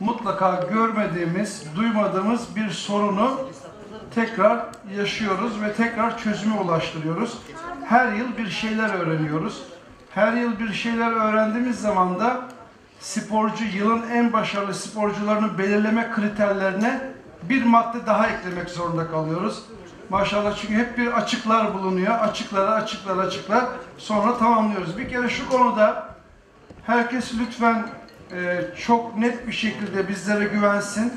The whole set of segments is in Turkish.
mutlaka görmediğimiz, duymadığımız bir sorunu tekrar yaşıyoruz ve tekrar çözüme ulaştırıyoruz. Her yıl bir şeyler öğreniyoruz. Her yıl bir şeyler öğrendiğimiz zaman da sporcu, yılın en başarılı sporcularını belirleme kriterlerine bir madde daha eklemek zorunda kalıyoruz. Maşallah çünkü hep bir açıklar bulunuyor. Açıklara, açıklar, açıklar. Sonra tamamlıyoruz. Bir kere şu konuda herkes lütfen e, çok net bir şekilde bizlere güvensin.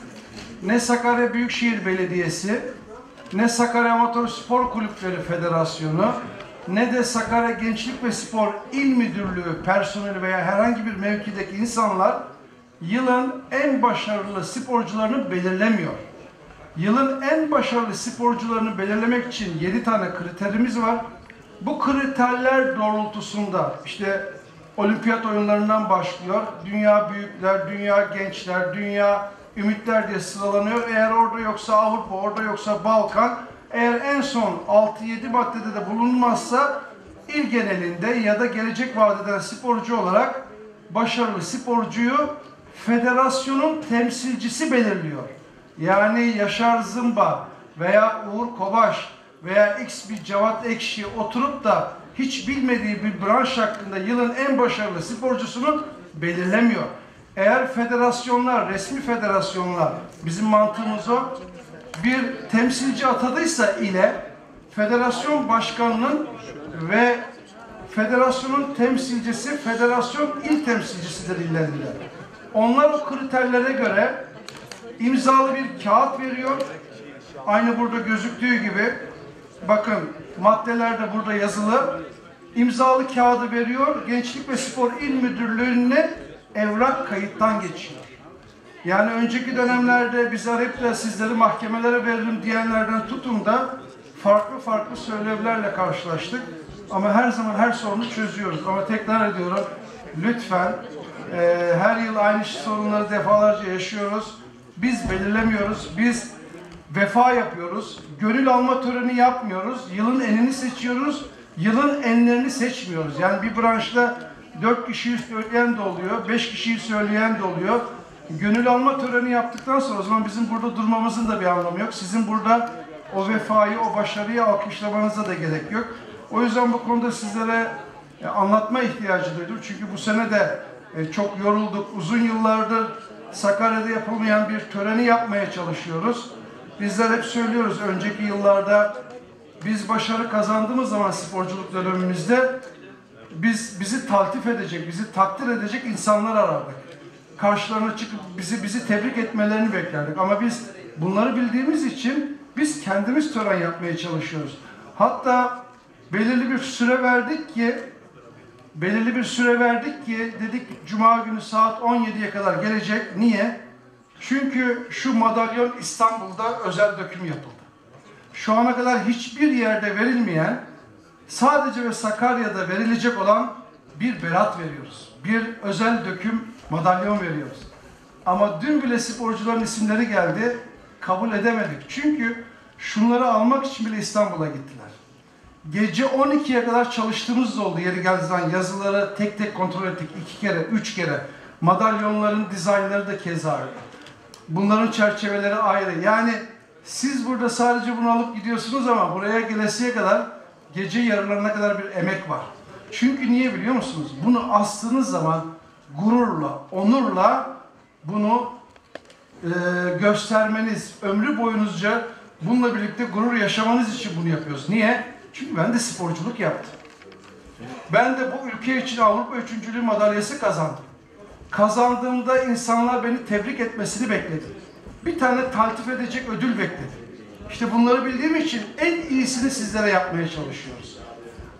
Ne Sakarya Büyükşehir Belediyesi, ne Sakarya Amatör Spor Kulüpleri Federasyonu, ne de Sakarya Gençlik ve Spor İl Müdürlüğü personeli veya herhangi bir mevkideki insanlar yılın en başarılı sporcularını belirlemiyor. Yılın en başarılı sporcularını belirlemek için 7 tane kriterimiz var. Bu kriterler doğrultusunda işte olimpiyat oyunlarından başlıyor. Dünya büyükler, dünya gençler, dünya ümitler diye sıralanıyor. Eğer orada yoksa Avrupa, orada yoksa Balkan. Eğer en son 6-7 maddede de bulunmazsa il genelinde ya da gelecek vadeden sporcu olarak başarılı sporcuyu federasyonun temsilcisi belirliyor. Yani Yaşar Zımba veya Uğur Kobaş veya X bir Cevat Ekşi oturup da hiç bilmediği bir branş hakkında yılın en başarılı sporcusunu belirlemiyor. Eğer federasyonlar, resmi federasyonlar bizim mantığımız o bir temsilci atadıysa ile federasyon başkanının ve federasyonun temsilcisi federasyon il temsilcisidir illerinde. Onlar o kriterlere göre imzalı bir kağıt veriyor. Aynı burada gözüktüğü gibi bakın maddeler de burada yazılı. İmzalı kağıdı veriyor. Gençlik ve Spor İl Müdürlüğü'ne evrak kayıttan geçiyor. Yani önceki dönemlerde biz arayıp da sizleri mahkemelere veririm diyenlerden tutun da farklı farklı söylevlerle karşılaştık. Ama her zaman her sorunu çözüyoruz. Ama tekrar ediyorum lütfen e, her yıl aynı sorunları defalarca yaşıyoruz. Biz belirlemiyoruz. Biz vefa yapıyoruz. Gönül alma töreni yapmıyoruz. Yılın enini seçiyoruz. Yılın enlerini seçmiyoruz. Yani bir branşta dört kişiyi söyleyen de oluyor, beş kişiyi söyleyen de oluyor. Gönül alma töreni yaptıktan sonra o zaman bizim burada durmamızın da bir anlamı yok. Sizin burada o vefayı, o başarıyı alkışlamanıza da gerek yok. O yüzden bu konuda sizlere e, anlatma ihtiyacı duydum. Çünkü bu sene de e, çok yorulduk. Uzun yıllardır Sakarya'da yapılmayan bir töreni yapmaya çalışıyoruz. Bizler hep söylüyoruz önceki yıllarda biz başarı kazandığımız zaman sporculuk dönemimizde biz bizi taltif edecek, bizi takdir edecek insanlar arardık. Karşılarına çıkıp bizi bizi tebrik etmelerini beklerdik. Ama biz bunları bildiğimiz için biz kendimiz tören yapmaya çalışıyoruz. Hatta belirli bir süre verdik ki belirli bir süre verdik ki dedik cuma günü saat 17'ye kadar gelecek. Niye? Çünkü şu madalyon İstanbul'da özel döküm yapıldı. Şu ana kadar hiçbir yerde verilmeyen sadece ve Sakarya'da verilecek olan bir berat veriyoruz. Bir özel döküm madalyon veriyoruz. Ama dün bile sporcuların isimleri geldi. Kabul edemedik. Çünkü şunları almak için bile İstanbul'a gittiler. Gece 12'ye kadar çalıştığımız da oldu. Yeri geldiği zaman yazıları tek tek kontrol ettik. iki kere, üç kere. Madalyonların dizaynları da keza öyle. Bunların çerçeveleri ayrı. Yani siz burada sadece bunu alıp gidiyorsunuz ama buraya gelesiye kadar gece yarılarına kadar bir emek var. Çünkü niye biliyor musunuz? Bunu astığınız zaman gururla, onurla bunu e, göstermeniz, ömrü boyunuzca bununla birlikte gurur yaşamanız için bunu yapıyoruz. Niye? Çünkü ben de sporculuk yaptım. Ben de bu ülke için Avrupa Üçüncülüğü madalyası kazandım. Kazandığımda insanlar beni tebrik etmesini bekledim. Bir tane taltif edecek ödül bekledim. İşte bunları bildiğim için en iyisini sizlere yapmaya çalışıyoruz.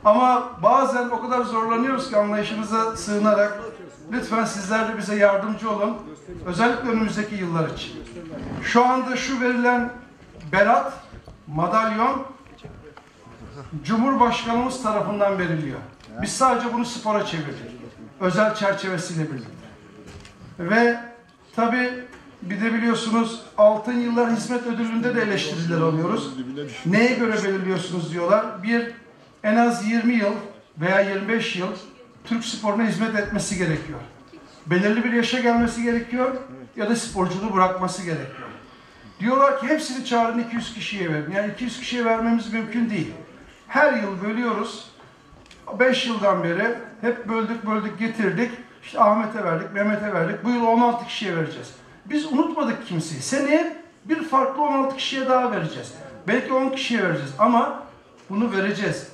Ama bazen o kadar zorlanıyoruz ki anlayışınıza sığınarak lütfen sizler de bize yardımcı olun. Özellikle önümüzdeki yıllar için. Şu anda şu verilen berat, madalyon Cumhurbaşkanımız tarafından veriliyor. Biz sadece bunu spora çevirdik. Özel çerçevesiyle birlikte. Ve tabi bir de biliyorsunuz altın yıllar hizmet ödülünde de eleştiriler alıyoruz. Neye göre belirliyorsunuz diyorlar. Bir, en az 20 yıl veya 25 yıl Türk sporuna hizmet etmesi gerekiyor. belirli bir yaşa gelmesi gerekiyor ya da sporculuğu bırakması gerekiyor. Diyorlar ki hepsini çağırın 200 kişiye verin. Yani 200 kişiye vermemiz mümkün değil. Her yıl bölüyoruz. 5 yıldan beri hep böldük böldük getirdik. İşte Ahmet'e verdik, Mehmet'e verdik. Bu yıl 16 kişiye vereceğiz. Biz unutmadık kimseyi. Seneye bir farklı 16 kişiye daha vereceğiz. Belki 10 kişiye vereceğiz ama bunu vereceğiz.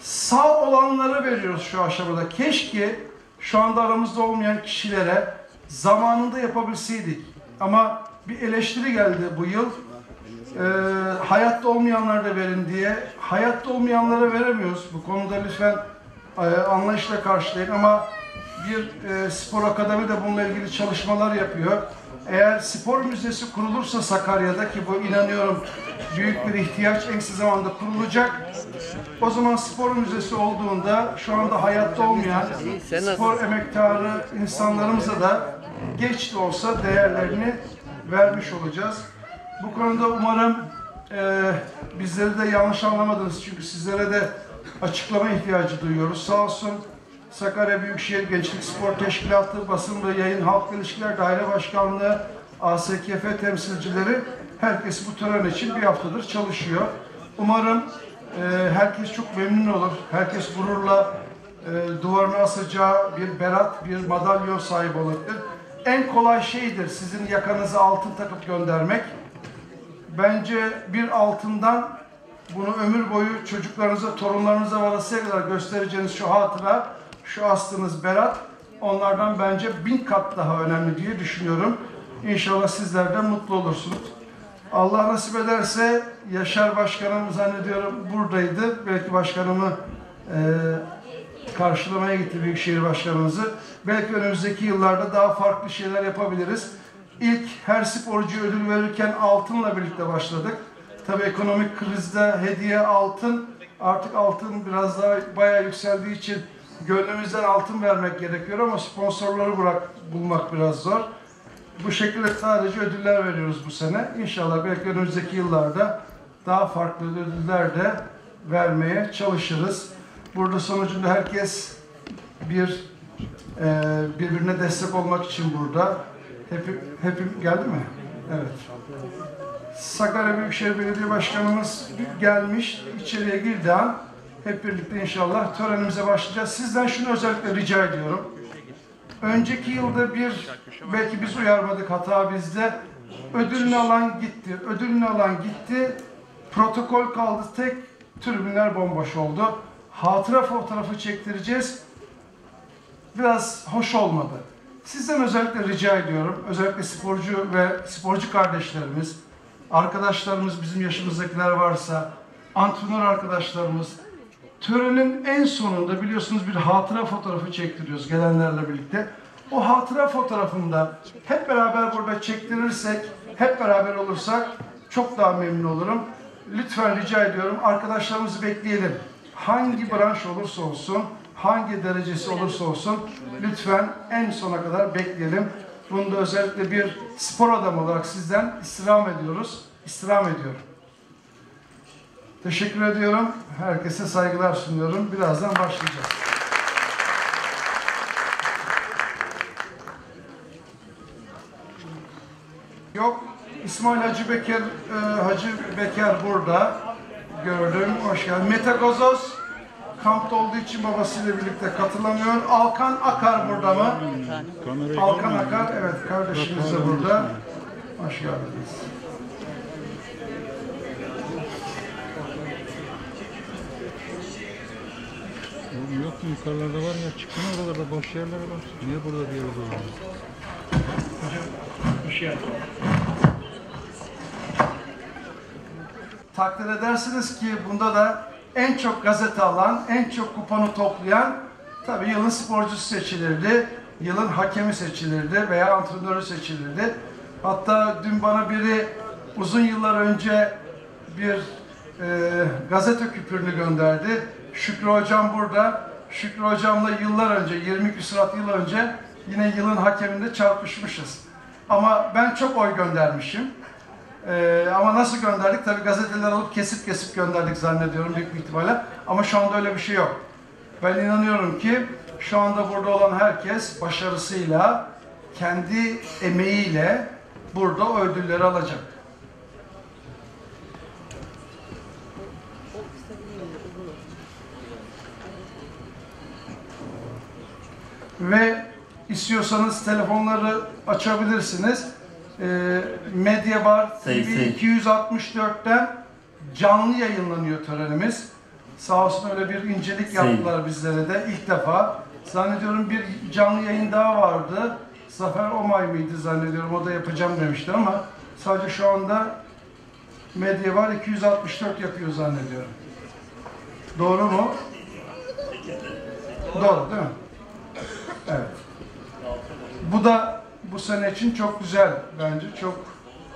Sağ olanları veriyoruz şu aşamada. Keşke şu anda aramızda olmayan kişilere zamanında yapabilseydik. Ama bir eleştiri geldi bu yıl. Ee, hayatta olmayanlara da verin diye. Hayatta olmayanlara veremiyoruz. Bu konuda lütfen e, anlayışla karşılayın ama bir e, spor akademi de bununla ilgili çalışmalar yapıyor. Eğer spor müzesi kurulursa Sakarya'da ki bu inanıyorum büyük bir ihtiyaç en kısa zamanda kurulacak. O zaman spor müzesi olduğunda şu anda hayatta olmayan spor emektarı insanlarımıza da geç de olsa değerlerini vermiş olacağız. Bu konuda umarım e, bizleri de yanlış anlamadınız çünkü sizlere de açıklama ihtiyacı duyuyoruz. Sağ olsun Sakarya Büyükşehir Gençlik Spor Teşkilatı, Basın ve Yayın Halk İlişkiler Daire Başkanlığı, ASKF temsilcileri herkes bu tören için bir haftadır çalışıyor. Umarım e, herkes çok memnun olur. Herkes gururla e, duvarına asacağı bir berat, bir madalyon sahibi olabilir. En kolay şeydir sizin yakanızı altın takıp göndermek. Bence bir altından bunu ömür boyu çocuklarınıza, torunlarınıza varasıya kadar göstereceğiniz şu hatıra, şu aslınız berat, onlardan bence bin kat daha önemli diye düşünüyorum. İnşallah sizler de mutlu olursunuz. Allah nasip ederse Yaşar Başkanım zannediyorum buradaydı. Belki başkanımı e, karşılamaya gitti Büyükşehir Başkanımızı. Belki önümüzdeki yıllarda daha farklı şeyler yapabiliriz. İlk her sporcu ödül verirken altınla birlikte başladık. Tabii ekonomik krizde hediye altın, artık altın biraz daha bayağı yükseldiği için gönlümüzden altın vermek gerekiyor ama sponsorları bırak, bulmak biraz zor. Bu şekilde sadece ödüller veriyoruz bu sene. İnşallah belki önümüzdeki yıllarda daha farklı ödüller de vermeye çalışırız. Burada sonucunda herkes bir e, birbirine destek olmak için burada. Hep, hep geldi mi? Evet. Sakarya Büyükşehir Belediye Başkanımız gelmiş, içeriye girdi an hep birlikte inşallah törenimize başlayacağız. Sizden şunu özellikle rica ediyorum. Önceki yılda bir, belki biz uyarmadık hata bizde, ödülünü alan gitti, ödülünü alan gitti, protokol kaldı, tek tribünler bomboş oldu. Hatıra fotoğrafı çektireceğiz, biraz hoş olmadı. Sizden özellikle rica ediyorum, özellikle sporcu ve sporcu kardeşlerimiz, arkadaşlarımız, bizim yaşımızdakiler varsa, antrenör arkadaşlarımız, törenin en sonunda biliyorsunuz bir hatıra fotoğrafı çektiriyoruz gelenlerle birlikte. O hatıra fotoğrafında hep beraber burada çektirirsek, hep beraber olursak çok daha memnun olurum. Lütfen rica ediyorum arkadaşlarımızı bekleyelim. Hangi branş olursa olsun, hangi derecesi olursa olsun lütfen en sona kadar bekleyelim. Bunu da özellikle bir spor adamı olarak sizden istirham ediyoruz. İstirham ediyorum. Teşekkür ediyorum. Herkese saygılar sunuyorum. Birazdan başlayacağız. Yok. İsmail Hacı Bekir, e, Hacı Bekir burada. Gördüm. Hoş geldin. Mete Gozoz kampta olduğu için babasıyla birlikte katılamıyor. Alkan Akar burada mı? Alkan Akar, evet kardeşimiz de burada. Hoş geldiniz. Yok mu yukarılarda var ya çıksana oralarda boş yerler var. Niye burada diyoruz o zaman? Takdir edersiniz ki bunda da en çok gazete alan, en çok kupanı toplayan tabii yılın sporcusu seçilirdi, yılın hakemi seçilirdi veya antrenörü seçilirdi. Hatta dün bana biri uzun yıllar önce bir e, gazete küpürünü gönderdi. Şükrü Hocam burada. Şükrü Hocam'la yıllar önce, 20 küsurat yıl önce yine yılın hakeminde çarpışmışız. Ama ben çok oy göndermişim. Ee, ama nasıl gönderdik? Tabii gazeteler alıp kesip kesip gönderdik zannediyorum büyük ihtimalle. Ama şu anda öyle bir şey yok. Ben inanıyorum ki Şu anda burada olan herkes başarısıyla, kendi emeğiyle burada ödülleri alacak. Ve istiyorsanız telefonları açabilirsiniz. Ee, Medyabar TV Say, say. 264'ten canlı yayınlanıyor törenimiz. Sağ olsun öyle bir incelik yaptılar bizlere de ilk defa. Zannediyorum bir canlı yayın daha vardı. Zafer Omay mıydı zannediyorum o da yapacağım demişti ama sadece şu anda Medyabar 264 yapıyor zannediyorum. Doğru mu? Doğru değil mi? Evet. Bu da bu sene için çok güzel bence. Çok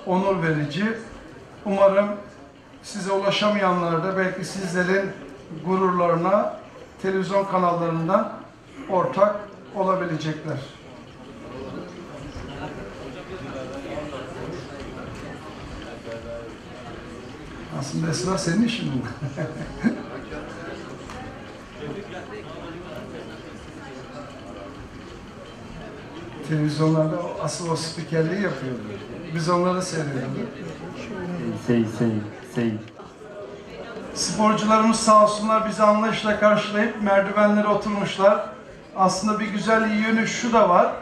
onur verici. Umarım size ulaşamayanlar da belki sizlerin gururlarına televizyon kanallarından ortak olabilecekler. Aslında Esra senin işin bu. Televizyonlarda asıl o spikerliği yapıyordu. Biz onları seyrediyorduk. Say, say, say. Sporcularımız sağ olsunlar bizi anlayışla karşılayıp merdivenlere oturmuşlar. Aslında bir güzel yönü şu da var.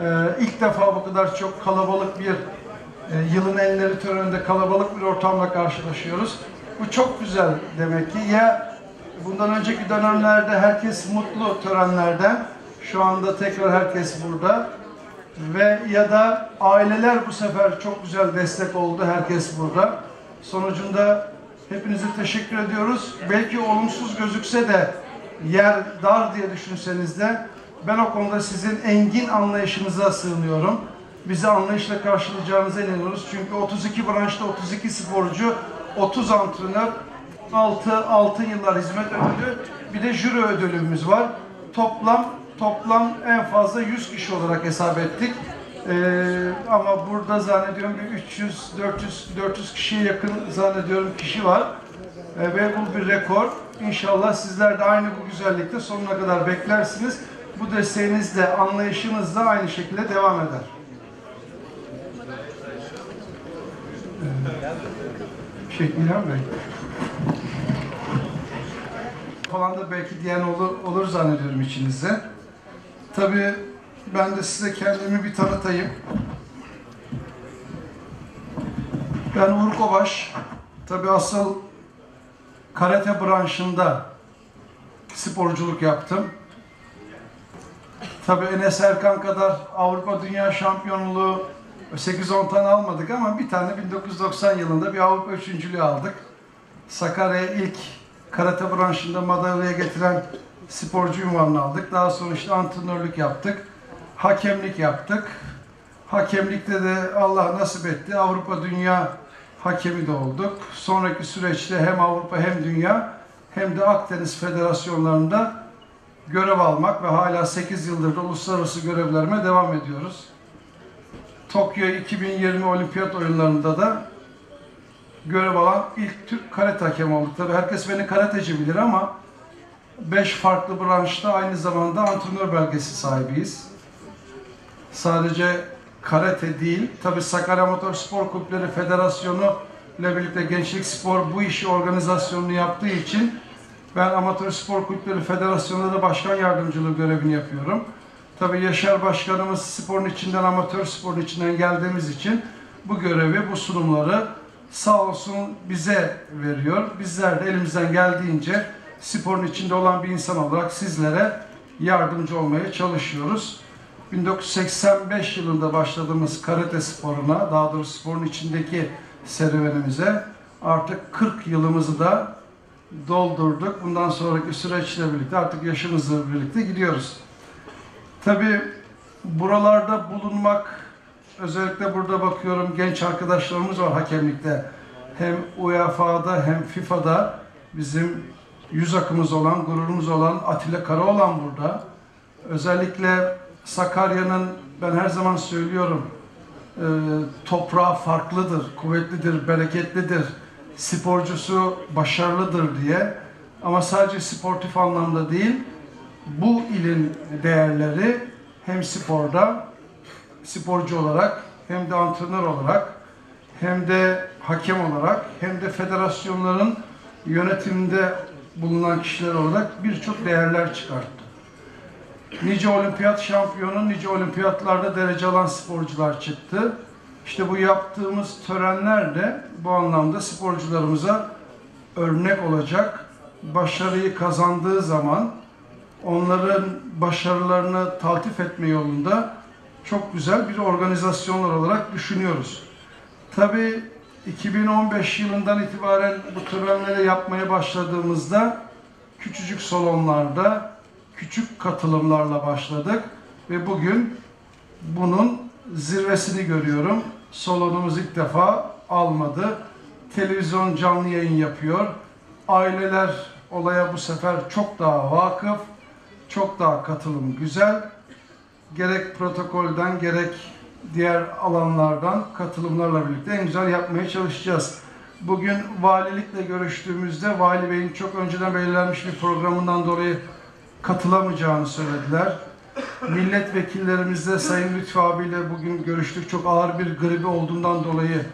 Ee, ilk defa bu kadar çok kalabalık bir e, yılın enleri töreninde kalabalık bir ortamla karşılaşıyoruz. Bu çok güzel demek ki. Ya bundan önceki dönemlerde herkes mutlu törenlerden. Şu anda tekrar herkes burada. Ve ya da aileler bu sefer çok güzel destek oldu. Herkes burada. Sonucunda hepinize teşekkür ediyoruz. Belki olumsuz gözükse de yer dar diye düşünseniz de ben o konuda sizin engin anlayışınıza sığınıyorum. Bizi anlayışla karşılayacağınıza inanıyoruz. Çünkü 32 branşta 32 sporcu, 30 antrenör, 6 altın yıllar hizmet ödülü, bir de jüri ödülümüz var. Toplam toplam en fazla 100 kişi olarak hesap ettik. Ee, ama burada zannediyorum bir 300 400 400 kişiye yakın zannediyorum kişi var. Ee, ve bu bir rekor. İnşallah sizler de aynı bu güzellikte sonuna kadar beklersiniz. Bu desteğiniz de anlayışınız da aynı şekilde devam eder. Ee, şey İlhan Bey. Falan da belki diyen olur, olur zannediyorum içinizde. Tabii ben de size kendimi bir tanıtayım. Ben Uğur Kobaş. Tabii asıl karate branşında sporculuk yaptım. Tabii Enes Erkan kadar Avrupa Dünya Şampiyonluğu 8-10 tane almadık ama bir tane 1990 yılında bir Avrupa üçüncülüğü aldık. Sakarya'ya ilk karate branşında madalyaya getiren sporcu ünvanını aldık. Daha sonra işte antrenörlük yaptık. Hakemlik yaptık. Hakemlikte de Allah nasip etti. Avrupa Dünya hakemi de olduk. Sonraki süreçte hem Avrupa hem Dünya hem de Akdeniz Federasyonlarında görev almak ve hala 8 yıldır da uluslararası görevlerime devam ediyoruz. Tokyo 2020 Olimpiyat oyunlarında da görev alan ilk Türk karate hakemi olduk. Tabii herkes beni karateci bilir ama 5 farklı branşta aynı zamanda antrenör belgesi sahibiyiz. Sadece karate değil, tabii Sakarya Motor Spor Kulüpleri Federasyonu ile birlikte Gençlik Spor bu işi organizasyonunu yaptığı için ben Amatör Spor Kulüpleri Federasyonu'nda da başkan yardımcılığı görevini yapıyorum. Tabii Yaşar Başkanımız sporun içinden, amatör sporun içinden geldiğimiz için bu görevi, bu sunumları sağ olsun bize veriyor. Bizler de elimizden geldiğince sporun içinde olan bir insan olarak sizlere yardımcı olmaya çalışıyoruz. 1985 yılında başladığımız karate sporuna, daha doğrusu sporun içindeki serüvenimize artık 40 yılımızı da doldurduk. Bundan sonraki süreçle birlikte artık yaşımızla birlikte gidiyoruz. Tabii buralarda bulunmak, özellikle burada bakıyorum genç arkadaşlarımız var hakemlikte. Hem UEFA'da hem FIFA'da bizim yüz akımız olan, gururumuz olan Atilla Karaoğlan burada. Özellikle Sakarya'nın ben her zaman söylüyorum e, toprağı farklıdır, kuvvetlidir, bereketlidir, sporcusu başarılıdır diye. Ama sadece sportif anlamda değil, bu ilin değerleri hem sporda sporcu olarak hem de antrenör olarak hem de hakem olarak hem de federasyonların yönetiminde bulunan kişiler olarak birçok değerler çıkarttı. Nice olimpiyat şampiyonu, nice olimpiyatlarda derece alan sporcular çıktı. İşte bu yaptığımız törenler de bu anlamda sporcularımıza örnek olacak. Başarıyı kazandığı zaman onların başarılarını taltif etme yolunda çok güzel bir organizasyonlar olarak düşünüyoruz. Tabii 2015 yılından itibaren bu törenleri yapmaya başladığımızda küçücük salonlarda küçük katılımlarla başladık ve bugün bunun zirvesini görüyorum. Salonumuz ilk defa almadı. Televizyon canlı yayın yapıyor. Aileler olaya bu sefer çok daha vakıf, çok daha katılım güzel. Gerek protokolden gerek diğer alanlardan katılımlarla birlikte en güzel yapmaya çalışacağız. Bugün valilikle görüştüğümüzde Vali Bey'in çok önceden belirlenmiş bir programından dolayı katılamayacağını söylediler. Milletvekillerimizle Sayın Lütfü abiyle bugün görüştük. Çok ağır bir gribi olduğundan dolayı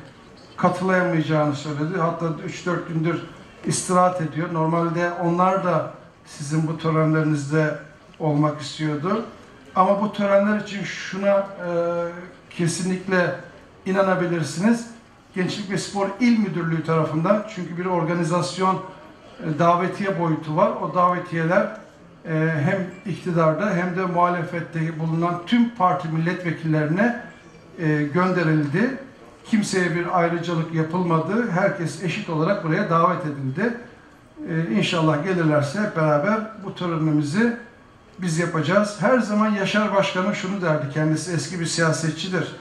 katılamayacağını söyledi. Hatta 3-4 gündür istirahat ediyor. Normalde onlar da sizin bu törenlerinizde olmak istiyordu. Ama bu törenler için şuna e, kesinlikle inanabilirsiniz. Gençlik ve Spor İl Müdürlüğü tarafından çünkü bir organizasyon e, davetiye boyutu var. O davetiyeler e, hem iktidarda hem de muhalefette bulunan tüm parti milletvekillerine e, gönderildi. Kimseye bir ayrıcalık yapılmadı. Herkes eşit olarak buraya davet edildi. İnşallah gelirlerse hep beraber bu törenimizi biz yapacağız. Her zaman Yaşar Başkanım şunu derdi. Kendisi eski bir siyasetçidir.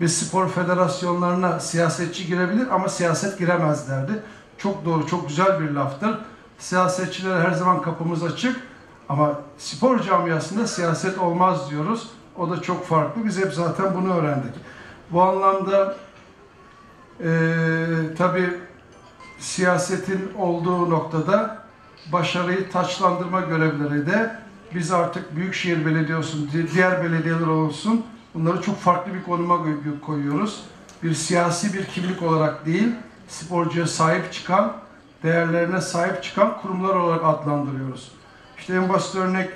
Biz spor federasyonlarına siyasetçi girebilir ama siyaset giremez derdi. Çok doğru, çok güzel bir laftır. Siyasetçilere her zaman kapımız açık ama spor camiasında siyaset olmaz diyoruz. O da çok farklı. Biz hep zaten bunu öğrendik. Bu anlamda eee tabii siyasetin olduğu noktada başarıyı taçlandırma görevleri de biz artık Büyükşehir Belediye olsun, di- diğer belediyeler olsun bunları çok farklı bir konuma koy- koyuyoruz. Bir siyasi bir kimlik olarak değil, sporcuya sahip çıkan, değerlerine sahip çıkan kurumlar olarak adlandırıyoruz. İşte en basit örnek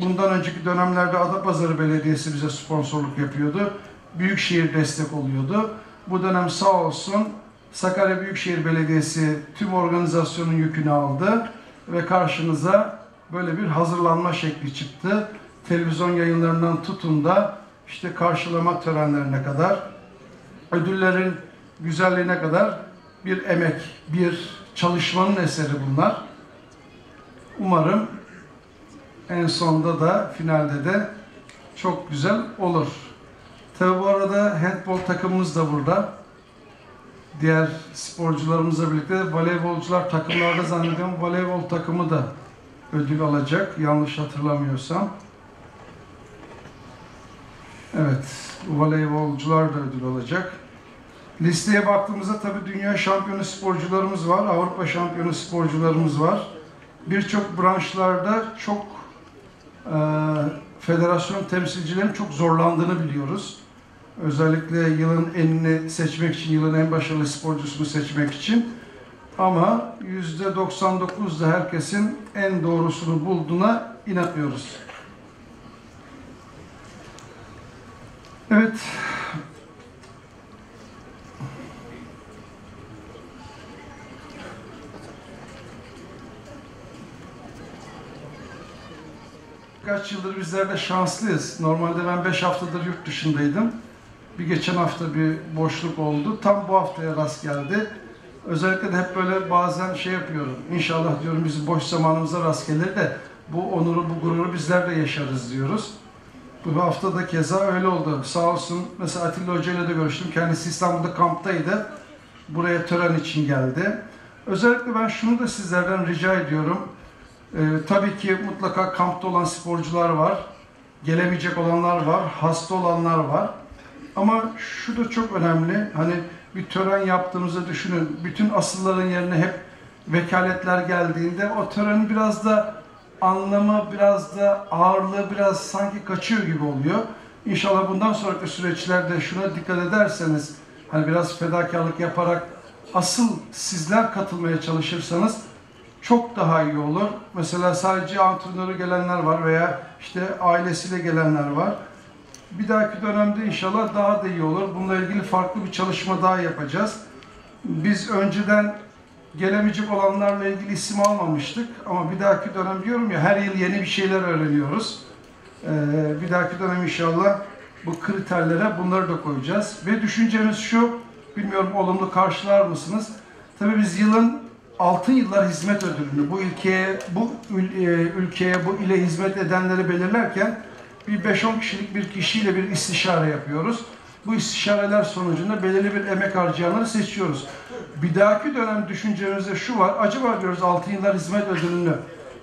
bundan önceki dönemlerde Adapazarı Belediyesi bize sponsorluk yapıyordu. Büyükşehir destek oluyordu. Bu dönem sağ olsun Sakarya Büyükşehir Belediyesi tüm organizasyonun yükünü aldı ve karşınıza böyle bir hazırlanma şekli çıktı. Televizyon yayınlarından tutun da işte karşılama törenlerine kadar, ödüllerin güzelliğine kadar bir emek, bir çalışmanın eseri bunlar. Umarım en sonda da finalde de çok güzel olur. Tabi bu arada handbol takımımız da burada. Diğer sporcularımızla birlikte voleybolcular takımlarda zannediyorum voleybol takımı da ödül alacak yanlış hatırlamıyorsam. Evet, voleybolcular da ödül alacak. Listeye baktığımızda tabii dünya şampiyonu sporcularımız var, Avrupa şampiyonu sporcularımız var. Birçok branşlarda çok e, federasyon temsilcilerin çok zorlandığını biliyoruz. Özellikle yılın enini seçmek için, yılın en başarılı sporcusunu seçmek için. Ama yüzde 99 da herkesin en doğrusunu bulduğuna inanıyoruz. Evet. Kaç yıldır bizler de şanslıyız. Normalde ben 5 haftadır yurt dışındaydım. Bir geçen hafta bir boşluk oldu. Tam bu haftaya rast geldi. Özellikle de hep böyle bazen şey yapıyorum. İnşallah diyorum bizim boş zamanımıza rast gelir de bu onuru, bu gururu bizler de yaşarız diyoruz. Bu hafta da keza öyle oldu. Sağ olsun mesela Atilla Hoca ile de görüştüm. Kendisi İstanbul'da kamptaydı. Buraya tören için geldi. Özellikle ben şunu da sizlerden rica ediyorum. Ee, tabii ki mutlaka kampta olan sporcular var. Gelemeyecek olanlar var. Hasta olanlar var. Ama şu da çok önemli. Hani bir tören yaptığımızda düşünün. Bütün asılların yerine hep vekaletler geldiğinde o törenin biraz da anlamı biraz da ağırlığı biraz sanki kaçıyor gibi oluyor. İnşallah bundan sonraki süreçlerde şuna dikkat ederseniz hani biraz fedakarlık yaparak asıl sizler katılmaya çalışırsanız çok daha iyi olur. Mesela sadece antrenörü gelenler var veya işte ailesiyle gelenler var. Bir dahaki dönemde inşallah daha da iyi olur. Bununla ilgili farklı bir çalışma daha yapacağız. Biz önceden gelemeyecek olanlarla ilgili isim almamıştık ama bir dahaki dönem diyorum ya her yıl yeni bir şeyler öğreniyoruz. Ee, bir dahaki dönem inşallah bu kriterlere bunları da koyacağız. Ve düşüncemiz şu, bilmiyorum olumlu karşılar mısınız? Tabii biz yılın altın yıllar hizmet ödülünü bu ülkeye, bu e, ülkeye, bu ile hizmet edenleri belirlerken bir 5-10 kişilik bir kişiyle bir istişare yapıyoruz. Bu istişareler sonucunda belirli bir emek harcayanları seçiyoruz. Bir dahaki dönem düşüncemizde şu var. Acaba diyoruz altın yıllar hizmet ödülünü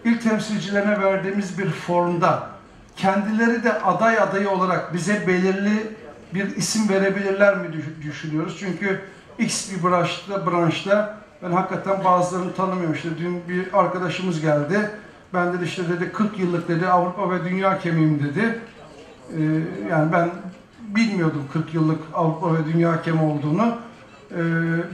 ilk temsilcilerine verdiğimiz bir formda kendileri de aday adayı olarak bize belirli bir isim verebilirler mi düş- düşünüyoruz. Çünkü X bir branşta, branşta ben hakikaten bazılarını tanımıyorum. İşte dün bir arkadaşımız geldi. Ben dedi işte dedi 40 yıllık dedi Avrupa ve Dünya kemiğim dedi. Ee, yani ben bilmiyordum 40 yıllık Avrupa ve Dünya hakemi olduğunu. Ee,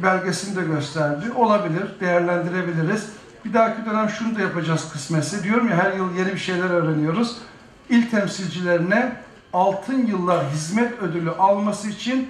belgesini de gösterdi. Olabilir, değerlendirebiliriz. Bir dahaki dönem şunu da yapacağız kısmetse. Diyorum ya her yıl yeni bir şeyler öğreniyoruz. İl temsilcilerine altın yıllar hizmet ödülü alması için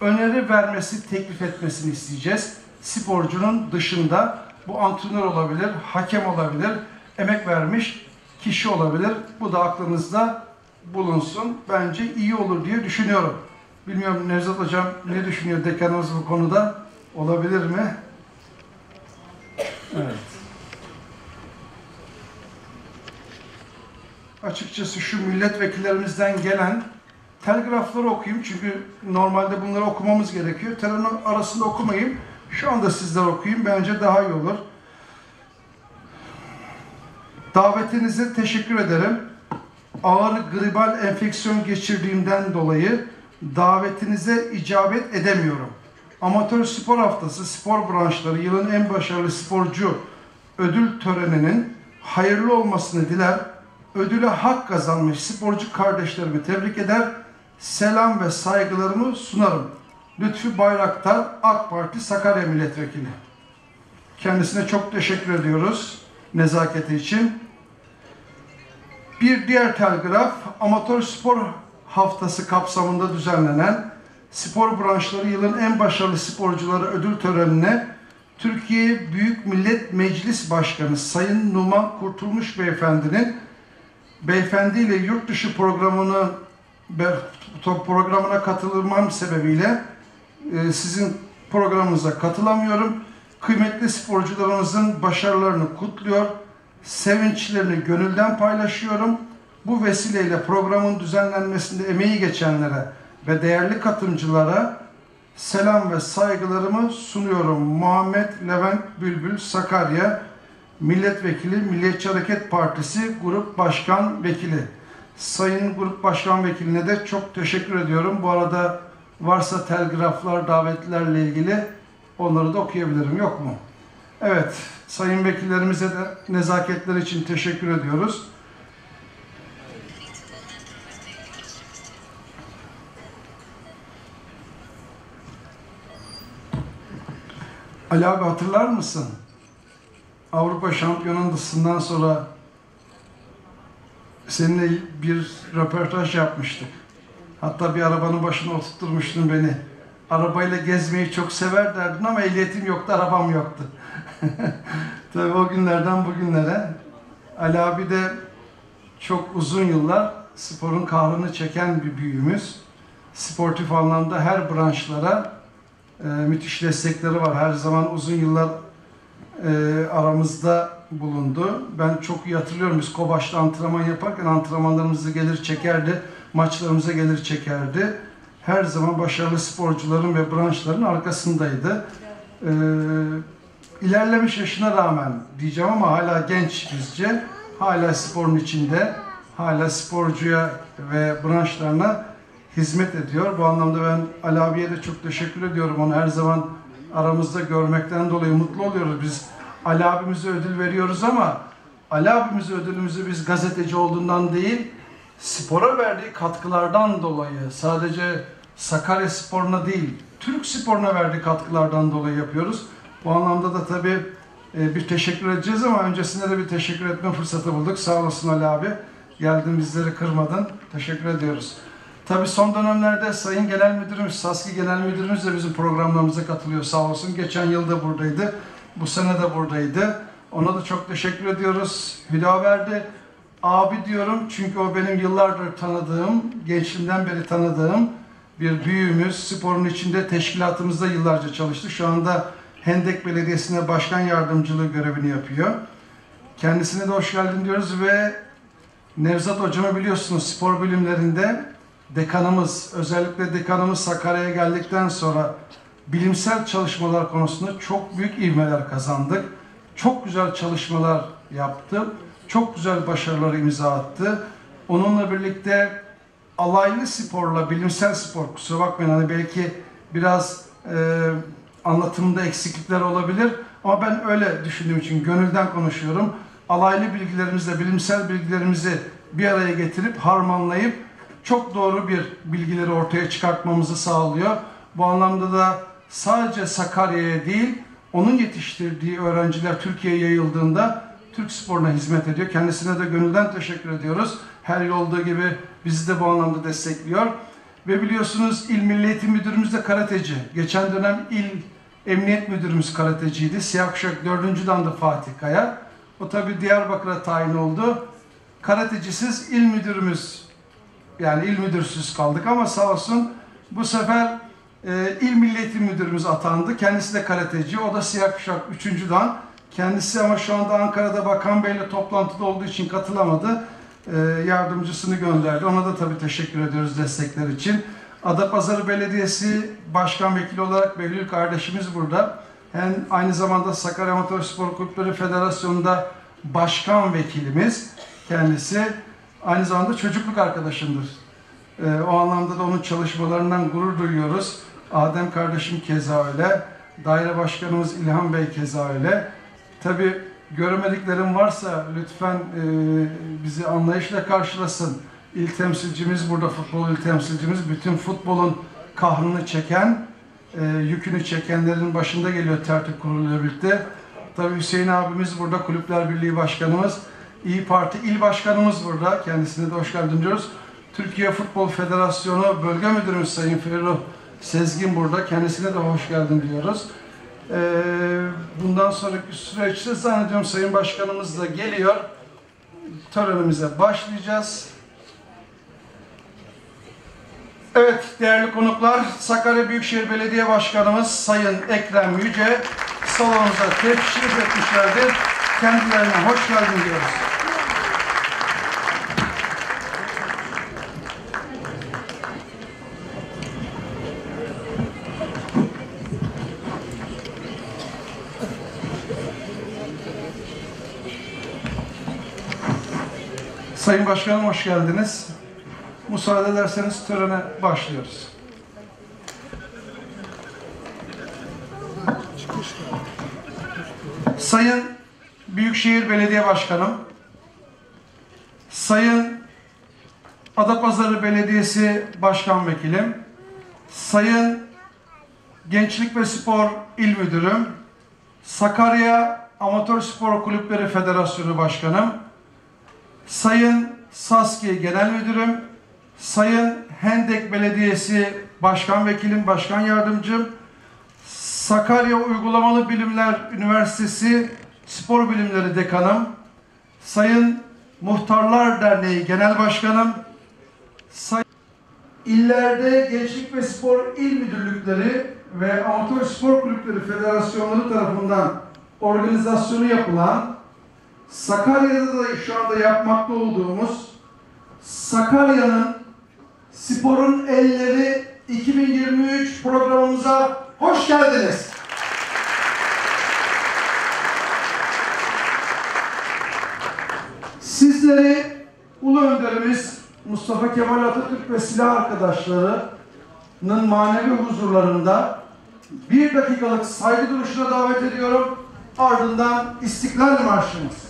öneri vermesi, teklif etmesini isteyeceğiz. Sporcunun dışında bu antrenör olabilir, hakem olabilir, emek vermiş kişi olabilir. Bu da aklınızda bulunsun. Bence iyi olur diye düşünüyorum. Bilmiyorum Nevzat Hocam ne düşünüyor dekanımız bu konuda? Olabilir mi? Evet. Açıkçası şu milletvekillerimizden gelen telgrafları okuyayım çünkü normalde bunları okumamız gerekiyor. Telefon arasında okumayayım. Şu anda sizler okuyayım. Bence daha iyi olur. Davetinize teşekkür ederim. Ağır gribal enfeksiyon geçirdiğimden dolayı davetinize icabet edemiyorum. Amatör spor haftası spor branşları yılın en başarılı sporcu ödül töreninin hayırlı olmasını diler. Ödüle hak kazanmış sporcu kardeşlerimi tebrik eder. Selam ve saygılarımı sunarım. Lütfü Bayraktar, AK Parti Sakarya Milletvekili. Kendisine çok teşekkür ediyoruz nezaketi için. Bir diğer telgraf, amatör spor haftası kapsamında düzenlenen spor branşları yılın en başarılı sporcuları ödül törenine Türkiye Büyük Millet Meclis Başkanı Sayın Numan Kurtulmuş Beyefendinin beyefendiyle yurt dışı programını programına katılmam sebebiyle e, sizin programınıza katılamıyorum. Kıymetli sporcularımızın başarılarını kutluyor, sevinçlerini gönülden paylaşıyorum. Bu vesileyle programın düzenlenmesinde emeği geçenlere ve değerli katılımcılara selam ve saygılarımı sunuyorum. Muhammed Levent Bülbül Sakarya Milletvekili Milliyetçi Hareket Partisi Grup Başkan Vekili. Sayın Grup Başkan Vekiline de çok teşekkür ediyorum. Bu arada varsa telgraflar, davetlerle ilgili onları da okuyabilirim. Yok mu? Evet, sayın vekillerimize de nezaketler için teşekkür ediyoruz. Ali abi hatırlar mısın? Avrupa Şampiyonası'ndan sonra seninle bir röportaj yapmıştık. Hatta bir arabanın başına oturtmuştun beni. Arabayla gezmeyi çok sever derdin ama ehliyetim yoktu, arabam yoktu. Tabii o günlerden bugünlere. Ali abi de çok uzun yıllar sporun kahrını çeken bir büyüğümüz. Sportif anlamda her branşlara e, müthiş destekleri var. Her zaman uzun yıllar e, aramızda bulundu. Ben çok iyi hatırlıyorum biz Kobaş'ta antrenman yaparken antrenmanlarımızı gelir çekerdi, maçlarımıza gelir çekerdi. Her zaman başarılı sporcuların ve branşların arkasındaydı. E, ilerlemiş yaşına rağmen diyeceğim ama hala genç bizce. Hala sporun içinde, hala sporcuya ve branşlarına hizmet ediyor. Bu anlamda ben Ali abiye de çok teşekkür ediyorum. Onu her zaman aramızda görmekten dolayı mutlu oluyoruz. Biz Ali abimize ödül veriyoruz ama Ali abimize ödülümüzü biz gazeteci olduğundan değil, spora verdiği katkılardan dolayı sadece Sakarya sporuna değil, Türk sporuna verdiği katkılardan dolayı yapıyoruz. Bu anlamda da tabii e, bir teşekkür edeceğiz ama öncesinde de bir teşekkür etme fırsatı bulduk. Sağ olasın Ali abi. Geldin bizleri kırmadın. Teşekkür ediyoruz. Tabii son dönemlerde Sayın Genel Müdürümüz, Saski Genel Müdürümüz de bizim programlarımıza katılıyor sağ olsun. Geçen yıl da buradaydı. Bu sene de buradaydı. Ona da çok teşekkür ediyoruz. Hüdaverdi abi diyorum çünkü o benim yıllardır tanıdığım, gençliğimden beri tanıdığım bir büyüğümüz. Sporun içinde teşkilatımızda yıllarca çalıştı. Şu anda Hendek Belediyesi'ne başkan yardımcılığı görevini yapıyor. Kendisine de hoş geldin diyoruz ve Nevzat hocamı biliyorsunuz spor bilimlerinde dekanımız, özellikle dekanımız Sakarya'ya geldikten sonra bilimsel çalışmalar konusunda çok büyük ivmeler kazandık. Çok güzel çalışmalar yaptı. Çok güzel başarılar imza attı. Onunla birlikte alaylı sporla bilimsel spor kusura bakmayın hani belki biraz e, anlatımda eksiklikler olabilir ama ben öyle düşündüğüm için gönülden konuşuyorum. Alaylı bilgilerimizle bilimsel bilgilerimizi bir araya getirip harmanlayıp çok doğru bir bilgileri ortaya çıkartmamızı sağlıyor. Bu anlamda da sadece Sakarya'ya değil, onun yetiştirdiği öğrenciler Türkiye'ye yayıldığında Türk sporuna hizmet ediyor. Kendisine de gönülden teşekkür ediyoruz. Her olduğu gibi bizi de bu anlamda destekliyor. Ve biliyorsunuz İl Milli Eğitim Müdürümüz de karateci. Geçen dönem İl Emniyet Müdürümüz karateciydi. Siyah kuşak 4. dandı Fatih Kaya. O tabi Diyarbakır'a tayin oldu. Karatecisiz il müdürümüz yani il müdürsüz kaldık ama sağ olsun bu sefer e, il milli eğitim müdürümüz atandı. Kendisi de karateci. O da siyah kuşak 3. dan. Kendisi ama şu anda Ankara'da Bakan Bey'le toplantıda olduğu için katılamadı. E, yardımcısını gönderdi. Ona da tabii teşekkür ediyoruz destekler için. Adapazarı Belediyesi Başkan Vekili olarak Behlül kardeşimiz burada. Hem aynı zamanda Sakarya Amatör Spor Kulüpleri Federasyonu'nda başkan vekilimiz kendisi. Aynı zamanda çocukluk arkadaşımdır. Ee, o anlamda da onun çalışmalarından gurur duyuyoruz. Adem kardeşim keza öyle. Daire başkanımız İlhan Bey keza öyle. Tabi göremediklerim varsa lütfen e, bizi anlayışla karşılasın. İl temsilcimiz burada, futbol il temsilcimiz. Bütün futbolun kahrını çeken, e, yükünü çekenlerin başında geliyor tertip kuruluyla birlikte. Tabii Hüseyin abimiz burada, Kulüpler Birliği Başkanımız. İyi Parti İl Başkanımız burada. Kendisine de hoş geldin diyoruz. Türkiye Futbol Federasyonu Bölge Müdürümüz Sayın Ferruh Sezgin burada. Kendisine de hoş geldin diyoruz. Ee, bundan sonraki süreçte zannediyorum Sayın Başkanımız da geliyor. Törenimize başlayacağız. Evet değerli konuklar, Sakarya Büyükşehir Belediye Başkanımız Sayın Ekrem Yüce salonumuza teşrif etmişlerdir. Kendilerine hoş geldin diyoruz. Sayın Başkanım hoş geldiniz. Müsaade ederseniz törene başlıyoruz. Sayın Büyükşehir Belediye Başkanım, Sayın Adapazarı Belediyesi Başkan Vekilim, Sayın Gençlik ve Spor İl Müdürüm, Sakarya Amatör Spor Kulüpleri Federasyonu Başkanım, Sayın Saski Genel Müdürüm, Sayın Hendek Belediyesi Başkan Vekilim, Başkan Yardımcım, Sakarya Uygulamalı Bilimler Üniversitesi Spor Bilimleri Dekanım, Sayın Muhtarlar Derneği Genel Başkanım, Say İllerde Gençlik ve Spor İl Müdürlükleri ve Amatör Spor Kulüpleri Federasyonları tarafından organizasyonu yapılan Sakarya'da da şu anda yapmakta olduğumuz Sakarya'nın Sporun Elleri 2023 programımıza hoş geldiniz. Sizleri Ulu Önderimiz Mustafa Kemal Atatürk ve silah arkadaşlarının manevi huzurlarında bir dakikalık saygı duruşuna davet ediyorum. Ardından İstiklal Marşımız.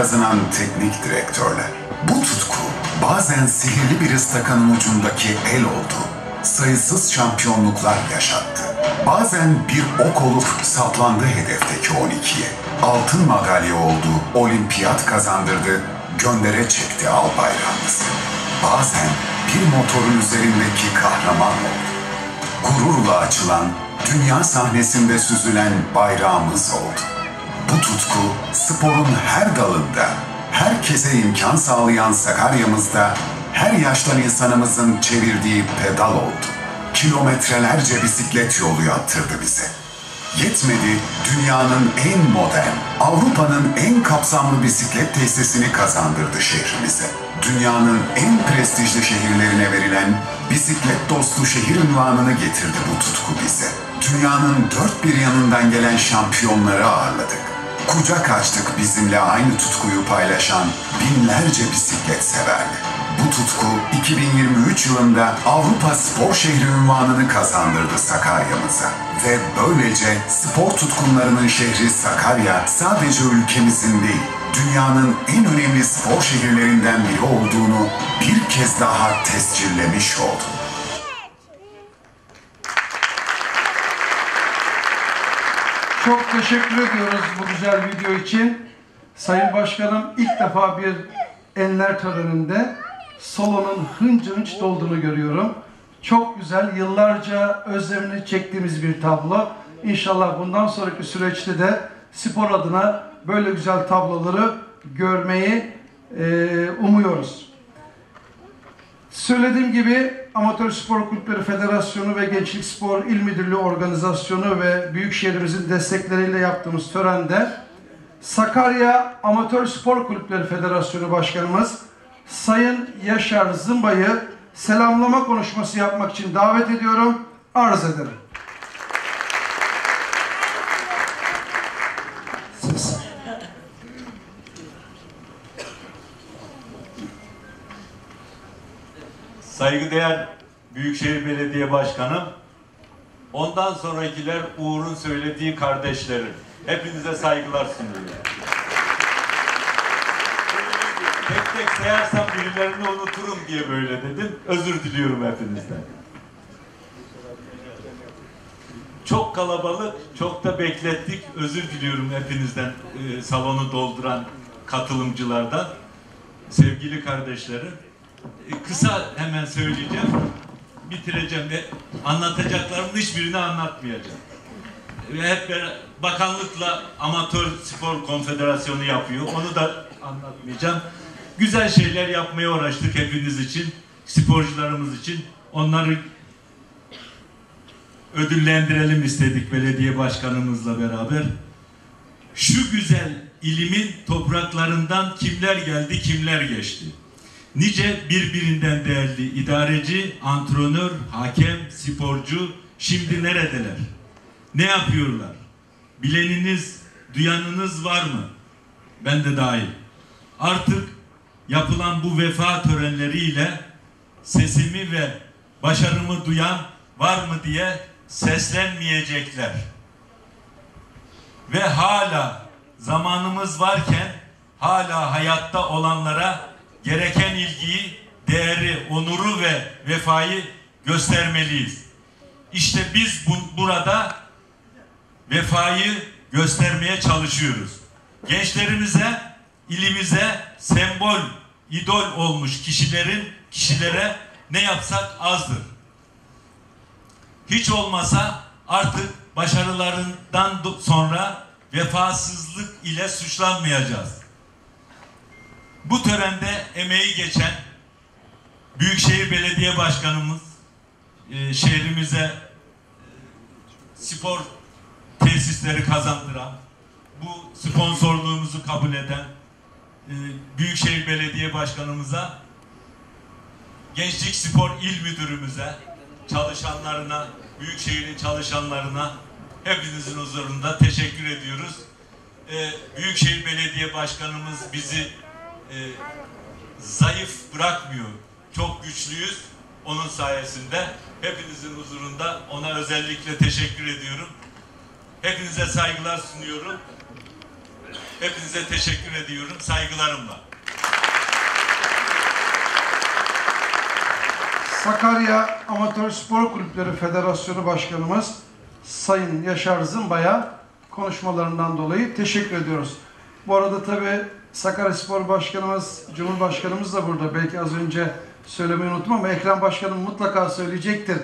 Kazınan teknik direktörler. Bu tutku bazen sihirli bir ıstakanın ucundaki el oldu. Sayısız şampiyonluklar yaşattı. Bazen bir ok olup saplandı hedefteki 12'ye. Altın madalya oldu, olimpiyat kazandırdı, göndere çekti al bayrağımızı. Bazen bir motorun üzerindeki kahraman oldu gururla açılan, dünya sahnesinde süzülen bayrağımız oldu. Bu tutku sporun her dalında, herkese imkan sağlayan Sakarya'mızda her yaştan insanımızın çevirdiği pedal oldu. Kilometrelerce bisiklet yolu yaptırdı bize. Yetmedi, dünyanın en modern, Avrupa'nın en kapsamlı bisiklet tesisini kazandırdı şehrimize. Dünyanın en prestijli şehirlerine verilen bisiklet dostu şehir ünvanını getirdi bu tutku bize. Dünyanın dört bir yanından gelen şampiyonları ağırladık. Kucak açtık bizimle aynı tutkuyu paylaşan binlerce bisiklet severle. Bu tutku 2023 yılında Avrupa Spor Şehri ünvanını kazandırdı Sakarya'mıza. Ve böylece spor tutkunlarının şehri Sakarya sadece ülkemizin değil, dünyanın en önemli spor şehirlerinden biri olduğunu bir kez daha tescillemiş oldu. Çok teşekkür ediyoruz bu güzel video için. Sayın Başkanım ilk defa bir enler töreninde salonun hınç hınç dolduğunu görüyorum. Çok güzel, yıllarca özlemini çektiğimiz bir tablo. İnşallah bundan sonraki süreçte de spor adına böyle güzel tabloları görmeyi eee, umuyoruz. Söylediğim gibi Amatör Spor Kulüpleri Federasyonu ve Gençlik Spor İl Müdürlüğü Organizasyonu ve Büyükşehirimizin destekleriyle yaptığımız törende Sakarya Amatör Spor Kulüpleri Federasyonu Başkanımız Sayın Yaşar Zımba'yı selamlama konuşması yapmak için davet ediyorum. Arz ederim. Saygıdeğer Büyükşehir Belediye Başkanım, ondan sonrakiler Uğur'un söylediği kardeşlerim. Hepinize saygılar sunuyorum. Tek tek sayarsam birilerini unuturum diye böyle dedim. Özür diliyorum hepinizden. Çok kalabalık, çok da beklettik. Özür diliyorum hepinizden, e, salonu dolduran katılımcılardan. Sevgili kardeşlerim, kısa hemen söyleyeceğim. Bitireceğim ve anlatacaklarımın hiçbirini anlatmayacağım. Ve hep bakanlıkla amatör spor konfederasyonu yapıyor. Onu da anlatmayacağım. Güzel şeyler yapmaya uğraştık hepiniz için, sporcularımız için. Onları ödüllendirelim istedik belediye başkanımızla beraber. Şu güzel ilimin topraklarından kimler geldi, kimler geçti. Nice birbirinden değerli idareci, antrenör, hakem, sporcu şimdi neredeler? Ne yapıyorlar? Bileniniz, duyanınız var mı? Ben de dahil. Artık yapılan bu vefa törenleriyle sesimi ve başarımı duyan var mı diye seslenmeyecekler. Ve hala zamanımız varken hala hayatta olanlara gereken ilgiyi, değeri, onuru ve vefayı göstermeliyiz. İşte biz bu, burada vefayı göstermeye çalışıyoruz. Gençlerimize, ilimize sembol, idol olmuş kişilerin kişilere ne yapsak azdır. Hiç olmasa artık başarılarından sonra vefasızlık ile suçlanmayacağız. Bu törende emeği geçen Büyükşehir Belediye Başkanımız e, şehrimize e, spor tesisleri kazandıran, bu sponsorluğumuzu kabul eden e, Büyükşehir Belediye Başkanımıza, Gençlik Spor İl Müdürümüze, çalışanlarına, Büyükşehir'in çalışanlarına hepinizin huzurunda teşekkür ediyoruz. Büyükşehir Belediye Başkanımız bizi e, zayıf bırakmıyor. Çok güçlüyüz. Onun sayesinde hepinizin huzurunda ona özellikle teşekkür ediyorum. Hepinize saygılar sunuyorum. Hepinize teşekkür ediyorum. Saygılarımla. Sakarya Amatör Spor Kulüpleri Federasyonu Başkanımız Sayın Yaşar Zımba'ya konuşmalarından dolayı teşekkür ediyoruz. Bu arada tabii Sakarya Spor Başkanımız, Cumhurbaşkanımız da burada. Belki az önce söylemeyi unuttum ama Ekrem Başkanım mutlaka söyleyecektir.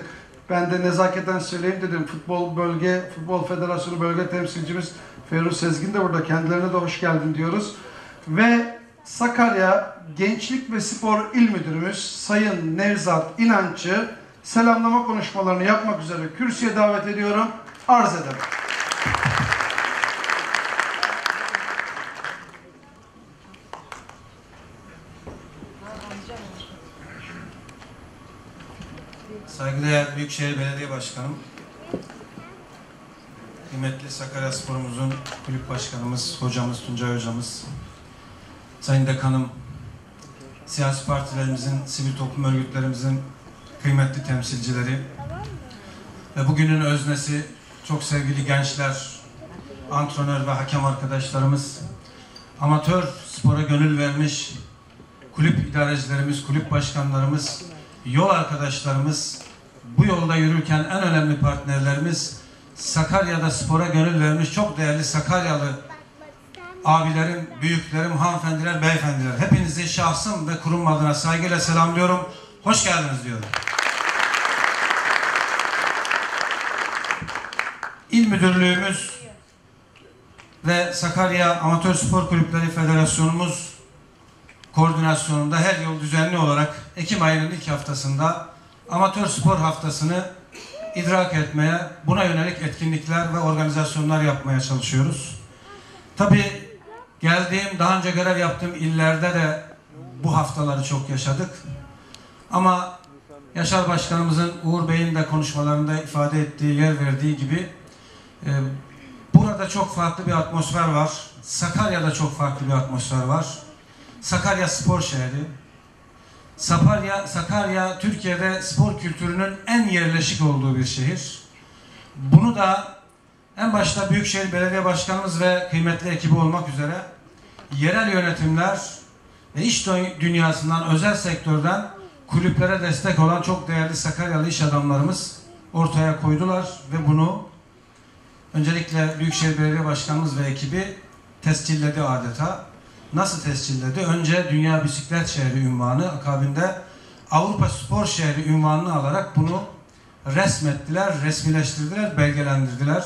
Ben de nezaketen söyleyeyim dedim. Futbol Bölge, Futbol Federasyonu Bölge Temsilcimiz Ferruh Sezgin de burada. Kendilerine de hoş geldin diyoruz. Ve Sakarya Gençlik ve Spor İl Müdürümüz Sayın Nevzat İnanç'ı selamlama konuşmalarını yapmak üzere kürsüye davet ediyorum. Arz ederim. Saygıdeğer Büyükşehir Belediye Başkanım, kıymetli Sakarya Sporumuzun kulüp başkanımız, hocamız, Tuncay hocamız, Sayın Dekanım, siyasi partilerimizin, sivil toplum örgütlerimizin kıymetli temsilcileri ve bugünün öznesi çok sevgili gençler, antrenör ve hakem arkadaşlarımız, amatör spora gönül vermiş kulüp idarecilerimiz, kulüp başkanlarımız, yol arkadaşlarımız, bu yolda yürürken en önemli partnerlerimiz, Sakarya'da spora gönül vermiş çok değerli Sakaryalı abilerim, büyüklerim, hanımefendiler, beyefendiler. Hepinizi şahsım ve kurum adına saygıyla selamlıyorum. Hoş geldiniz diyorum. İl Müdürlüğümüz ve Sakarya Amatör Spor Kulüpleri Federasyonumuz koordinasyonunda her yıl düzenli olarak Ekim ayının ilk haftasında amatör spor haftasını idrak etmeye, buna yönelik etkinlikler ve organizasyonlar yapmaya çalışıyoruz. Tabii geldiğim, daha önce görev yaptığım illerde de bu haftaları çok yaşadık. Ama Yaşar Başkanımızın, Uğur Bey'in de konuşmalarında ifade ettiği, yer verdiği gibi e, burada çok farklı bir atmosfer var. Sakarya'da çok farklı bir atmosfer var. Sakarya spor şehri. Sakarya, Sakarya Türkiye'de spor kültürünün en yerleşik olduğu bir şehir. Bunu da en başta Büyükşehir Belediye Başkanımız ve kıymetli ekibi olmak üzere yerel yönetimler ve iş dü- dünyasından, özel sektörden kulüplere destek olan çok değerli Sakaryalı iş adamlarımız ortaya koydular ve bunu öncelikle Büyükşehir Belediye Başkanımız ve ekibi tescilledi adeta. Nasıl tescilledi? Önce Dünya Bisiklet Şehri ünvanı, akabinde Avrupa Spor Şehri ünvanını alarak bunu resmettiler, resmileştirdiler, belgelendirdiler.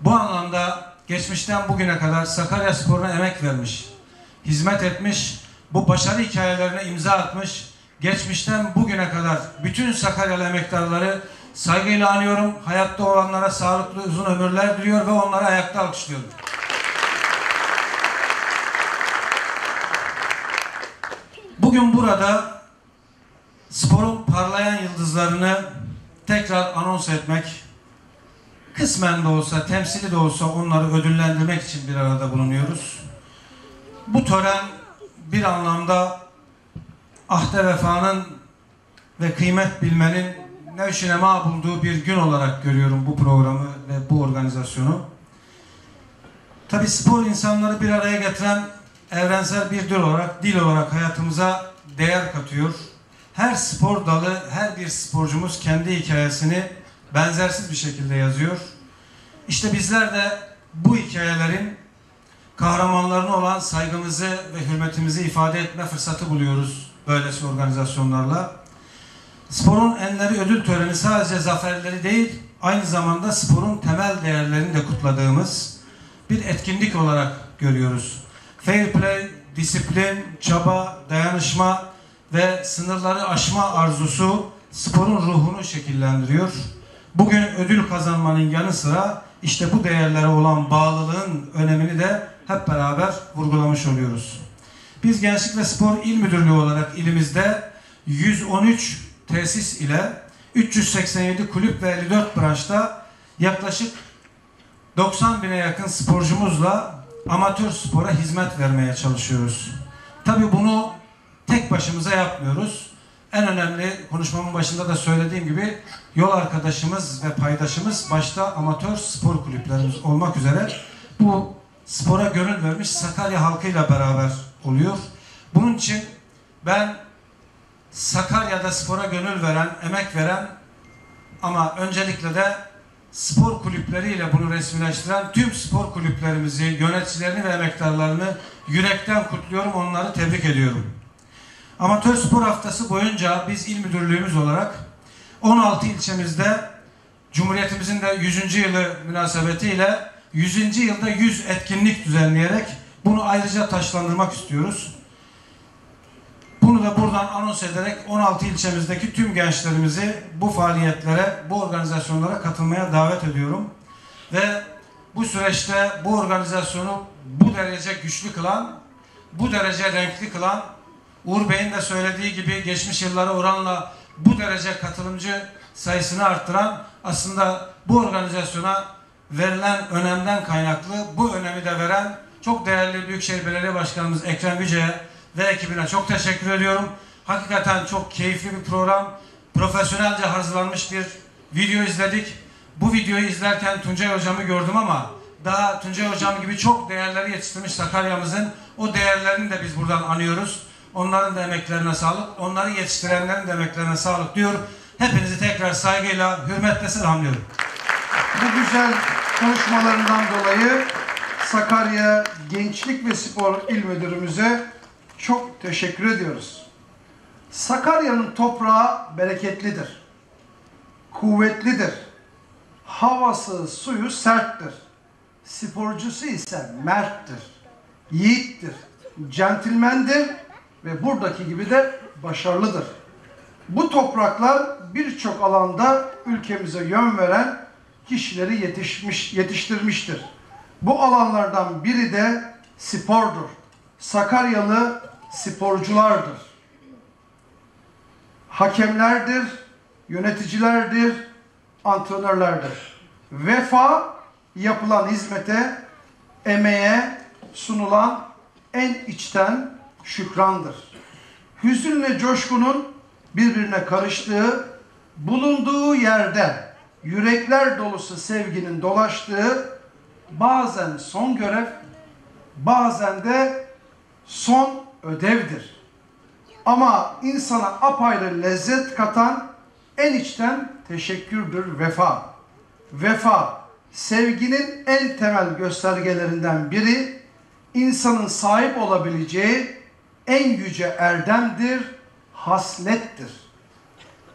Bu anlamda geçmişten bugüne kadar Sakarya Spor'una emek vermiş, hizmet etmiş, bu başarı hikayelerine imza atmış, geçmişten bugüne kadar bütün Sakaryalı emektarları saygıyla anıyorum. Hayatta olanlara sağlıklı uzun ömürler diliyor ve onları ayakta alkışlıyorum. Bugün burada sporun parlayan yıldızlarını tekrar anons etmek, kısmen de olsa, temsili de olsa onları ödüllendirmek için bir arada bulunuyoruz. Bu tören bir anlamda ahde vefanın ve kıymet bilmenin nevşinema bulduğu bir gün olarak görüyorum bu programı ve bu organizasyonu. Tabi spor insanları bir araya getiren evrensel bir dil olarak, dil olarak hayatımıza değer katıyor. Her spor dalı, her bir sporcumuz kendi hikayesini benzersiz bir şekilde yazıyor. İşte bizler de bu hikayelerin kahramanlarına olan saygımızı ve hürmetimizi ifade etme fırsatı buluyoruz böylesi organizasyonlarla. Sporun enleri ödül töreni sadece zaferleri değil, aynı zamanda sporun temel değerlerini de kutladığımız bir etkinlik olarak görüyoruz. Fair play, disiplin, çaba, dayanışma ve sınırları aşma arzusu sporun ruhunu şekillendiriyor. Bugün ödül kazanmanın yanı sıra işte bu değerlere olan bağlılığın önemini de hep beraber vurgulamış oluyoruz. Biz Gençlik ve Spor İl Müdürlüğü olarak ilimizde 113 tesis ile 387 kulüp ve 54 branşta yaklaşık 90 bine yakın sporcumuzla amatör spora hizmet vermeye çalışıyoruz. Tabii bunu tek başımıza yapmıyoruz. En önemli konuşmamın başında da söylediğim gibi yol arkadaşımız ve paydaşımız başta amatör spor kulüplerimiz olmak üzere bu spora gönül vermiş Sakarya halkıyla beraber oluyor. Bunun için ben Sakarya'da spora gönül veren, emek veren ama öncelikle de spor kulüpleriyle bunu resmileştiren tüm spor kulüplerimizi, yöneticilerini ve emektarlarını yürekten kutluyorum, onları tebrik ediyorum. Amatör spor haftası boyunca biz il müdürlüğümüz olarak 16 ilçemizde Cumhuriyetimizin de 100. yılı münasebetiyle 100. yılda 100 etkinlik düzenleyerek bunu ayrıca taşlandırmak istiyoruz. Bunu da buradan anons ederek 16 ilçemizdeki tüm gençlerimizi bu faaliyetlere, bu organizasyonlara katılmaya davet ediyorum. Ve bu süreçte bu organizasyonu bu derece güçlü kılan, bu derece renkli kılan, Uğur Bey'in de söylediği gibi geçmiş yıllara oranla bu derece katılımcı sayısını arttıran aslında bu organizasyona verilen önemden kaynaklı bu önemi de veren çok değerli Büyükşehir Belediye Başkanımız Ekrem Yüce'ye ve ekibine çok teşekkür ediyorum. Hakikaten çok keyifli bir program. Profesyonelce hazırlanmış bir video izledik. Bu videoyu izlerken Tuncay Hocam'ı gördüm ama daha Tuncay Hocam gibi çok değerleri yetiştirmiş Sakarya'mızın o değerlerini de biz buradan anıyoruz. Onların da emeklerine sağlık, onları yetiştirenlerin de emeklerine sağlık diyor. Hepinizi tekrar saygıyla, hürmetle selamlıyorum. Bu güzel konuşmalarından dolayı Sakarya Gençlik ve Spor İl Müdürümüze çok teşekkür ediyoruz. Sakarya'nın toprağı bereketlidir. Kuvvetlidir. Havası, suyu serttir. Sporcusu ise merttir. Yiğittir. Centilmendir ve buradaki gibi de başarılıdır. Bu topraklar birçok alanda ülkemize yön veren kişileri yetişmiş, yetiştirmiştir. Bu alanlardan biri de spordur. Sakaryalı sporculardır. Hakemlerdir, yöneticilerdir, antrenörlerdir. Vefa yapılan hizmete, emeğe sunulan en içten şükrandır. Hüzünle coşkunun birbirine karıştığı, bulunduğu yerde yürekler dolusu sevginin dolaştığı, bazen son görev, bazen de son ödevdir. Ama insana apayrı lezzet katan en içten teşekkürdür vefa. Vefa, sevginin en temel göstergelerinden biri, insanın sahip olabileceği en yüce erdemdir, haslettir.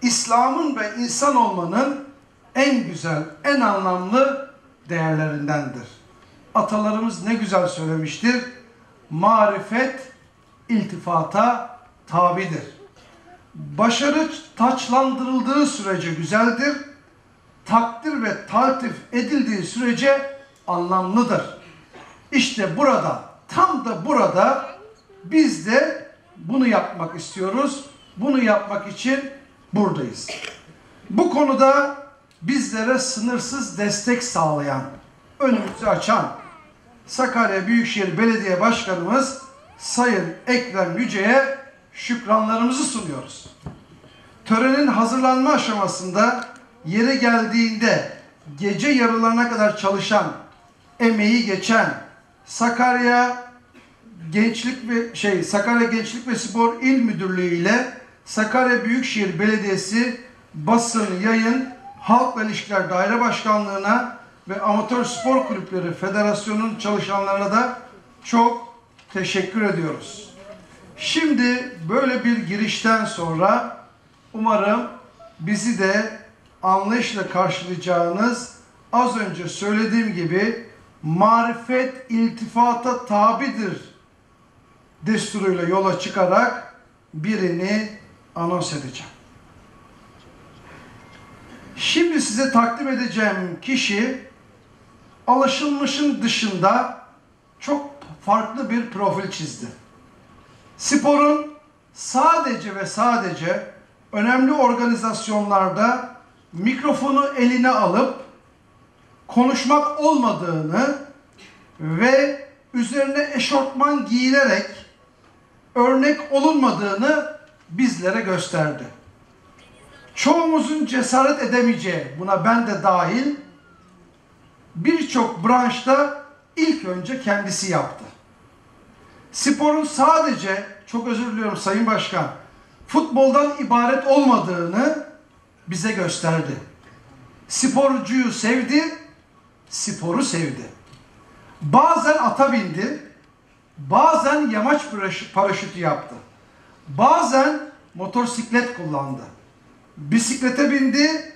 İslam'ın ve insan olmanın en güzel, en anlamlı değerlerindendir. Atalarımız ne güzel söylemiştir. Marifet iltifata tabidir. Başarı taçlandırıldığı sürece güzeldir. Takdir ve taltif edildiği sürece anlamlıdır. İşte burada, tam da burada biz de bunu yapmak istiyoruz. Bunu yapmak için buradayız. Bu konuda bizlere sınırsız destek sağlayan, önümüzü açan Sakarya Büyükşehir Belediye Başkanımız Sayın Ekrem Yüce'ye şükranlarımızı sunuyoruz. Törenin hazırlanma aşamasında yeri geldiğinde gece yarılarına kadar çalışan, emeği geçen Sakarya Gençlik ve şey Sakarya Gençlik ve Spor İl Müdürlüğü ile Sakarya Büyükşehir Belediyesi Basın, Yayın, Halkla İlişkiler Daire Başkanlığı'na ve Amatör Spor Kulüpleri Federasyonu'nun çalışanlarına da çok teşekkür ediyoruz. Şimdi böyle bir girişten sonra umarım bizi de anlayışla karşılayacağınız az önce söylediğim gibi marifet iltifata tabidir desturuyla yola çıkarak birini anons edeceğim. Şimdi size takdim edeceğim kişi alışılmışın dışında çok farklı bir profil çizdi. Sporun sadece ve sadece önemli organizasyonlarda mikrofonu eline alıp konuşmak olmadığını ve üzerine eşortman giyilerek örnek olunmadığını bizlere gösterdi. Çoğumuzun cesaret edemeyeceği, buna ben de dahil, birçok branşta ilk önce kendisi yaptı. Sporun sadece, çok özür diliyorum Sayın Başkan, futboldan ibaret olmadığını bize gösterdi. Sporcuyu sevdi, sporu sevdi. Bazen ata bindi, bazen yamaç paraşü- paraşütü yaptı. Bazen motosiklet kullandı. Bisiklete bindi,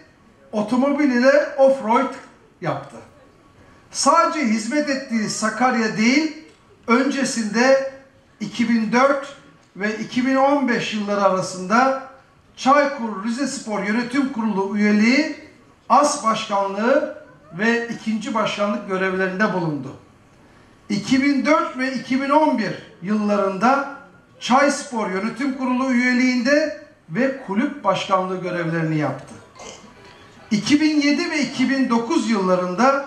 otomobil ile off-road yaptı. Sadece hizmet ettiği Sakarya değil, öncesinde 2004 ve 2015 yılları arasında Çaykur Rizespor Yönetim Kurulu üyeliği, AS Başkanlığı ve ikinci başkanlık görevlerinde bulundu. 2004 ve 2011 yıllarında Çayspor Yönetim Kurulu üyeliğinde ve kulüp başkanlığı görevlerini yaptı. 2007 ve 2009 yıllarında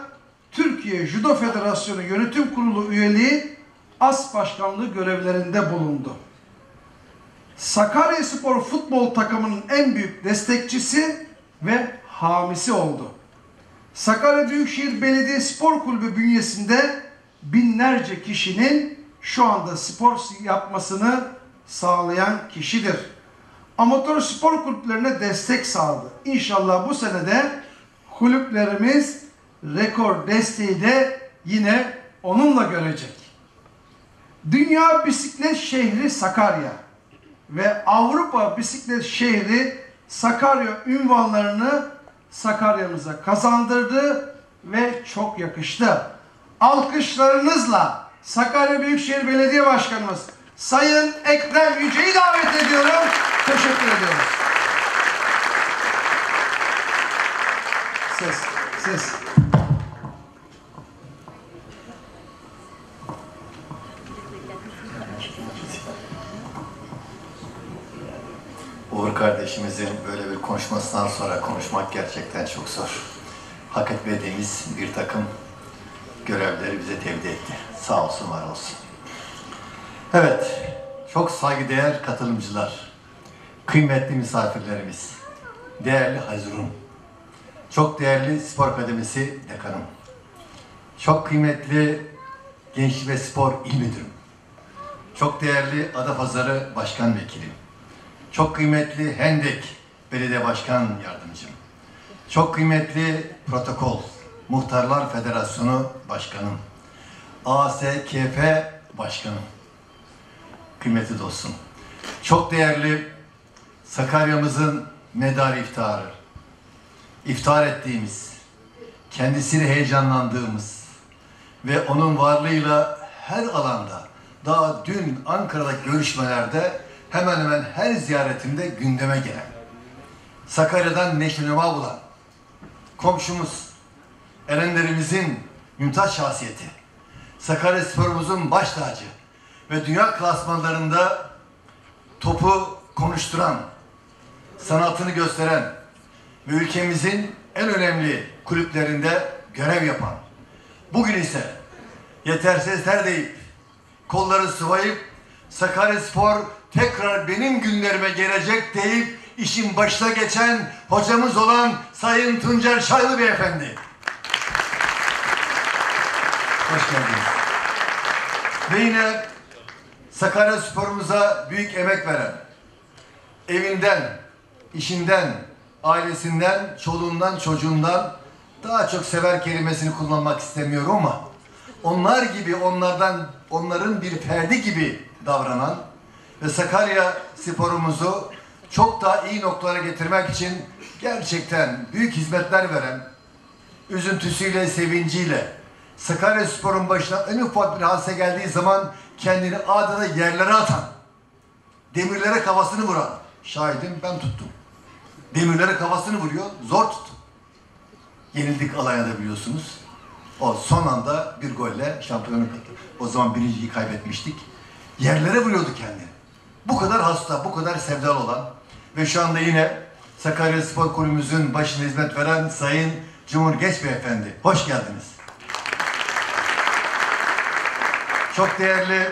Türkiye Judo Federasyonu Yönetim Kurulu üyeliği AS Başkanlığı görevlerinde bulundu. Sakaryaspor futbol takımının en büyük destekçisi ve hamisi oldu. Sakarya Büyükşehir Belediye Spor Kulübü bünyesinde binlerce kişinin şu anda spor yapmasını sağlayan kişidir. Amatör spor kulüplerine destek sağladı. İnşallah bu senede kulüplerimiz rekor desteği de yine onunla görecek. Dünya Bisiklet Şehri Sakarya ve Avrupa Bisiklet Şehri Sakarya ünvanlarını Sakarya'mıza kazandırdı ve çok yakıştı. Alkışlarınızla Sakarya Büyükşehir Belediye Başkanımız Sayın Ekrem Yüce'yi davet ediyorum. Teşekkür ediyoruz. Ses, ses. Kardeşimizin böyle bir konuşmasından sonra konuşmak gerçekten çok zor. Hak etmediğimiz bir takım görevleri bize tevdi etti. Sağ olsun, var olsun. Evet, çok saygıdeğer katılımcılar, kıymetli misafirlerimiz, değerli Hazirun, çok değerli Spor Akademisi Dekanım, çok kıymetli Gençlik ve Spor İl Müdürüm, çok değerli Adapazarı Başkan Vekilim, çok kıymetli Hendek Belediye Başkan Yardımcım. Çok kıymetli Protokol Muhtarlar Federasyonu Başkanım. ASKP Başkanım. Kıymetli dostum. Çok değerli Sakarya'mızın medarı iftarı. İftar ettiğimiz, kendisiyle heyecanlandığımız ve onun varlığıyla her alanda daha dün Ankara'daki görüşmelerde hemen hemen her ziyaretimde gündeme gelen, Sakarya'dan neşe neva bulan, komşumuz, Erenlerimizin mümtaz şahsiyeti, Sakarya sporumuzun baş tacı ve dünya klasmanlarında topu konuşturan, sanatını gösteren ve ülkemizin en önemli kulüplerinde görev yapan, bugün ise yetersizler deyip, kolları sıvayıp Sakaryaspor tekrar benim günlerime gelecek deyip işin başına geçen hocamız olan Sayın Tuncer Şaylı Beyefendi. Hoş geldiniz. Ve yine Sakaryaspor'umuza büyük emek veren, evinden, işinden, ailesinden, çoluğundan, çocuğundan daha çok sever kelimesini kullanmak istemiyorum ama onlar gibi onlardan onların bir ferdi gibi davranan ve Sakarya sporumuzu çok daha iyi noktalara getirmek için gerçekten büyük hizmetler veren, üzüntüsüyle, sevinciyle Sakarya sporun başına en ufak bir hadise geldiği zaman kendini adeta yerlere atan, demirlere kafasını vuran, şahidim ben tuttum. Demirlere kafasını vuruyor, zor tuttum. Yenildik Alanya'da biliyorsunuz. O son anda bir golle şampiyonluk aldı. O zaman birinciyi kaybetmiştik. Yerlere vuruyordu kendini. Bu kadar hasta, bu kadar sevdalı olan ve şu anda yine Sakarya Spor Kulübümüzün başına hizmet veren Sayın Cumhur Geç Beyefendi. Hoş geldiniz. çok değerli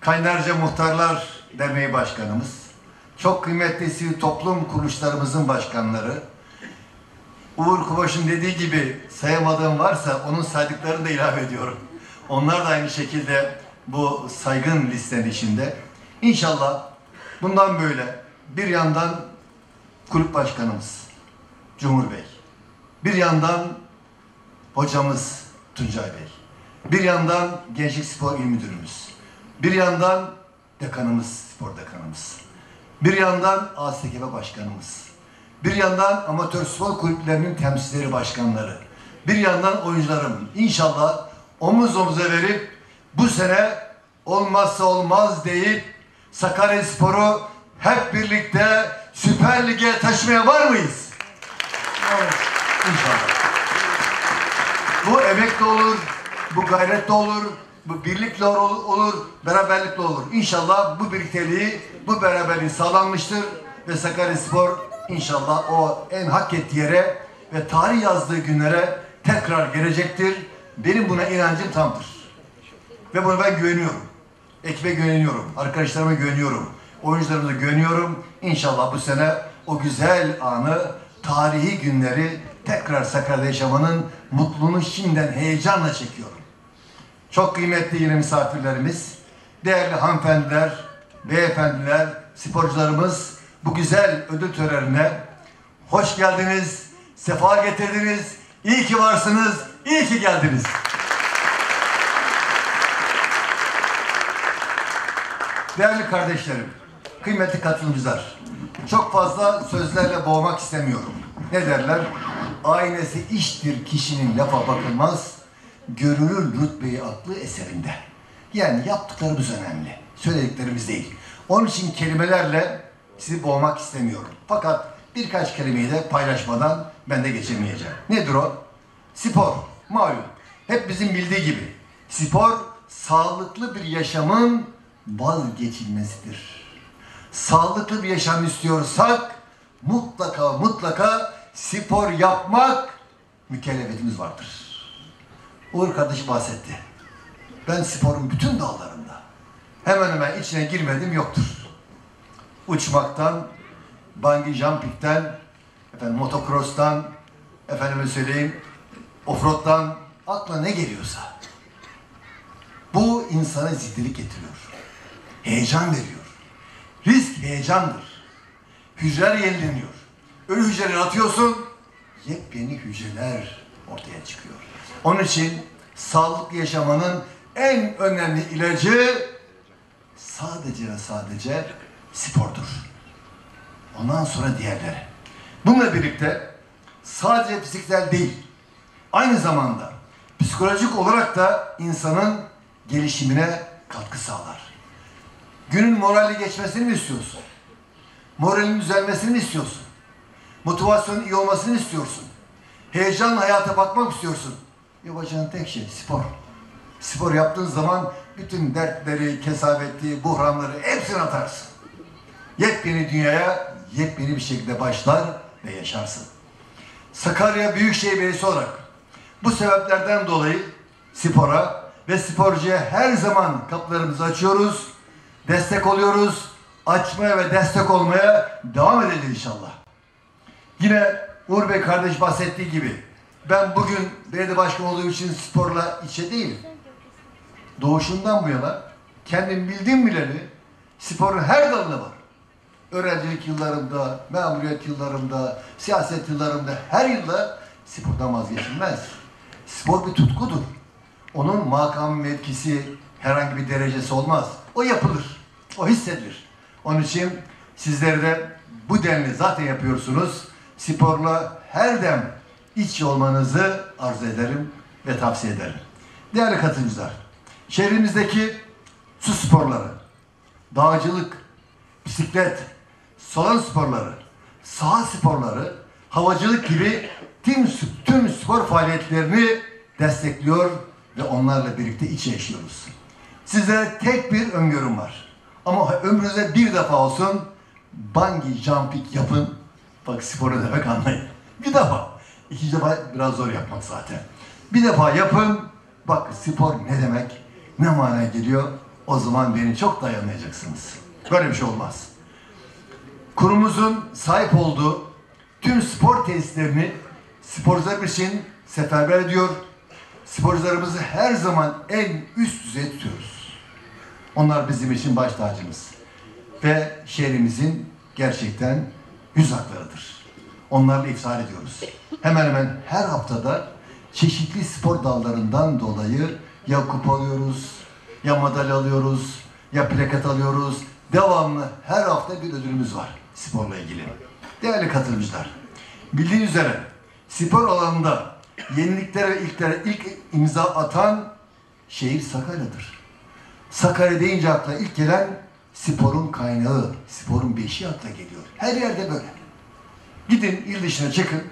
Kaynarca Muhtarlar Derneği Başkanımız, çok kıymetli sivil toplum kuruluşlarımızın başkanları, Uğur Kubaş'ın dediği gibi sayamadığım varsa onun saydıklarını da ilave ediyorum. Onlar da aynı şekilde bu saygın listenin içinde. İnşallah bundan böyle bir yandan kulüp başkanımız Cumhur Bey, bir yandan hocamız Tuncay Bey, bir yandan Gençlik Spor İl Müdürümüz, bir yandan dekanımız, spor dekanımız, bir yandan ASKB başkanımız, bir yandan amatör spor kulüplerinin temsilcileri başkanları, bir yandan oyuncularım inşallah omuz omuza verip bu sene olmazsa olmaz deyip Sakarya Spor'u hep birlikte Süper Lig'e taşımaya var mıyız? Evet. İnşallah. Bu emekle olur, bu gayretle olur, bu birlikle olur, olur, beraberlikle olur. İnşallah bu birlikteliği, bu beraberliği sağlanmıştır ve Sakaryaspor inşallah o en hak ettiği yere ve tarih yazdığı günlere tekrar gelecektir. Benim buna inancım tamdır. Ve buna ben güveniyorum. Ekibe güveniyorum, arkadaşlarıma güveniyorum, oyuncularıma güveniyorum. İnşallah bu sene o güzel anı, tarihi günleri tekrar Sakarya'da yaşamanın mutluluğunu şimdiden heyecanla çekiyorum. Çok kıymetli yine misafirlerimiz, değerli hanımefendiler, beyefendiler, sporcularımız bu güzel ödül törenine hoş geldiniz, sefa getirdiniz, iyi ki varsınız, iyi ki geldiniz. Değerli kardeşlerim, kıymetli katılımcılar, çok fazla sözlerle boğmak istemiyorum. Ne derler? Aynesi iştir kişinin lafa bakılmaz, görülür rütbeyi aklı eserinde. Yani yaptıklarımız önemli, söylediklerimiz değil. Onun için kelimelerle sizi boğmak istemiyorum. Fakat birkaç kelimeyi de paylaşmadan ben de geçemeyeceğim. Nedir o? Spor, malum. Hep bizim bildiği gibi. Spor, sağlıklı bir yaşamın vazgeçilmesidir. Sağlıklı bir yaşam istiyorsak mutlaka mutlaka spor yapmak mükellefiyetimiz vardır. Uğur kardeş bahsetti. Ben sporun bütün dallarında hemen hemen içine girmedim yoktur. Uçmaktan, bungee jumping'den, efendim motocross'tan, efendime söyleyeyim, offroad'dan aklına ne geliyorsa. Bu insana ziddilik getiriyor. Heyecan veriyor. Risk heyecandır. Hücreler yenileniyor. Ölü hücreleri atıyorsun, yepyeni hücreler ortaya çıkıyor. Onun için sağlıklı yaşamanın en önemli ilacı sadece ve sadece spordur. Ondan sonra diğerleri. Bununla birlikte sadece fiziksel değil, aynı zamanda psikolojik olarak da insanın gelişimine katkı sağlar. Günün moralli geçmesini mi istiyorsun? Moralin düzelmesini mi istiyorsun? Motivasyonun iyi olmasını istiyorsun? Heyecanla hayata bakmak istiyorsun. Yapacağın tek şey spor. Spor yaptığın zaman bütün dertleri, kesaveti, buhranları hepsini atarsın. Yepyeni dünyaya yepyeni bir şekilde başlar ve yaşarsın. Sakarya Büyükşehir Belediyesi olarak bu sebeplerden dolayı spora ve sporcuya her zaman kapılarımızı açıyoruz, destek oluyoruz, açmaya ve destek olmaya devam edeceğiz inşallah. Yine Uğur Bey kardeş bahsettiği gibi ben bugün belediye başkanı olduğum için sporla içe değilim. Doğuşundan bu yana kendim bildiğim bileli sporun her dalında var. Öğrencilik yıllarımda, memuriyet yıllarımda, siyaset yıllarımda her yılda spordan vazgeçilmez. Spor bir tutkudur. Onun makam mevkisi herhangi bir derecesi olmaz. O yapılır. O hissedilir. Onun için sizleri de bu denli zaten yapıyorsunuz. Sporla her dem iç olmanızı arzu ederim ve tavsiye ederim. Değerli katılımcılar, şehrimizdeki su sporları, dağcılık, bisiklet, salon sporları, saha sporları, havacılık gibi tüm, tüm spor faaliyetlerini destekliyor ve onlarla birlikte içe yaşıyoruz. Size tek bir öngörüm var. Ama ömrünüze bir defa olsun bungee jumping yapın. Bak spor ne demek anlayın. Bir defa. İkinci defa biraz zor yapmak zaten. Bir defa yapın. Bak spor ne demek? ne mana geliyor? O zaman beni çok dayanmayacaksınız. Böyle bir şey olmaz. Kurumumuzun sahip olduğu tüm spor tesislerini sporcularımız için seferber ediyor. Sporcularımızı her zaman en üst düzey tutuyoruz. Onlar bizim için baş tacımız. Ve şehrimizin gerçekten yüz haklarıdır. Onlarla iftihar ediyoruz. Hemen hemen her haftada çeşitli spor dallarından dolayı ya kupa alıyoruz, ya madalya alıyoruz, ya plaket alıyoruz. Devamlı her hafta bir ödülümüz var sporla ilgili. Değerli katılımcılar, bildiğiniz üzere spor alanında yeniliklere ilklere ilk imza atan şehir Sakarya'dır. Sakarya deyince akla ilk gelen sporun kaynağı, sporun beşiği akla geliyor. Her yerde böyle. Gidin il dışına çıkın.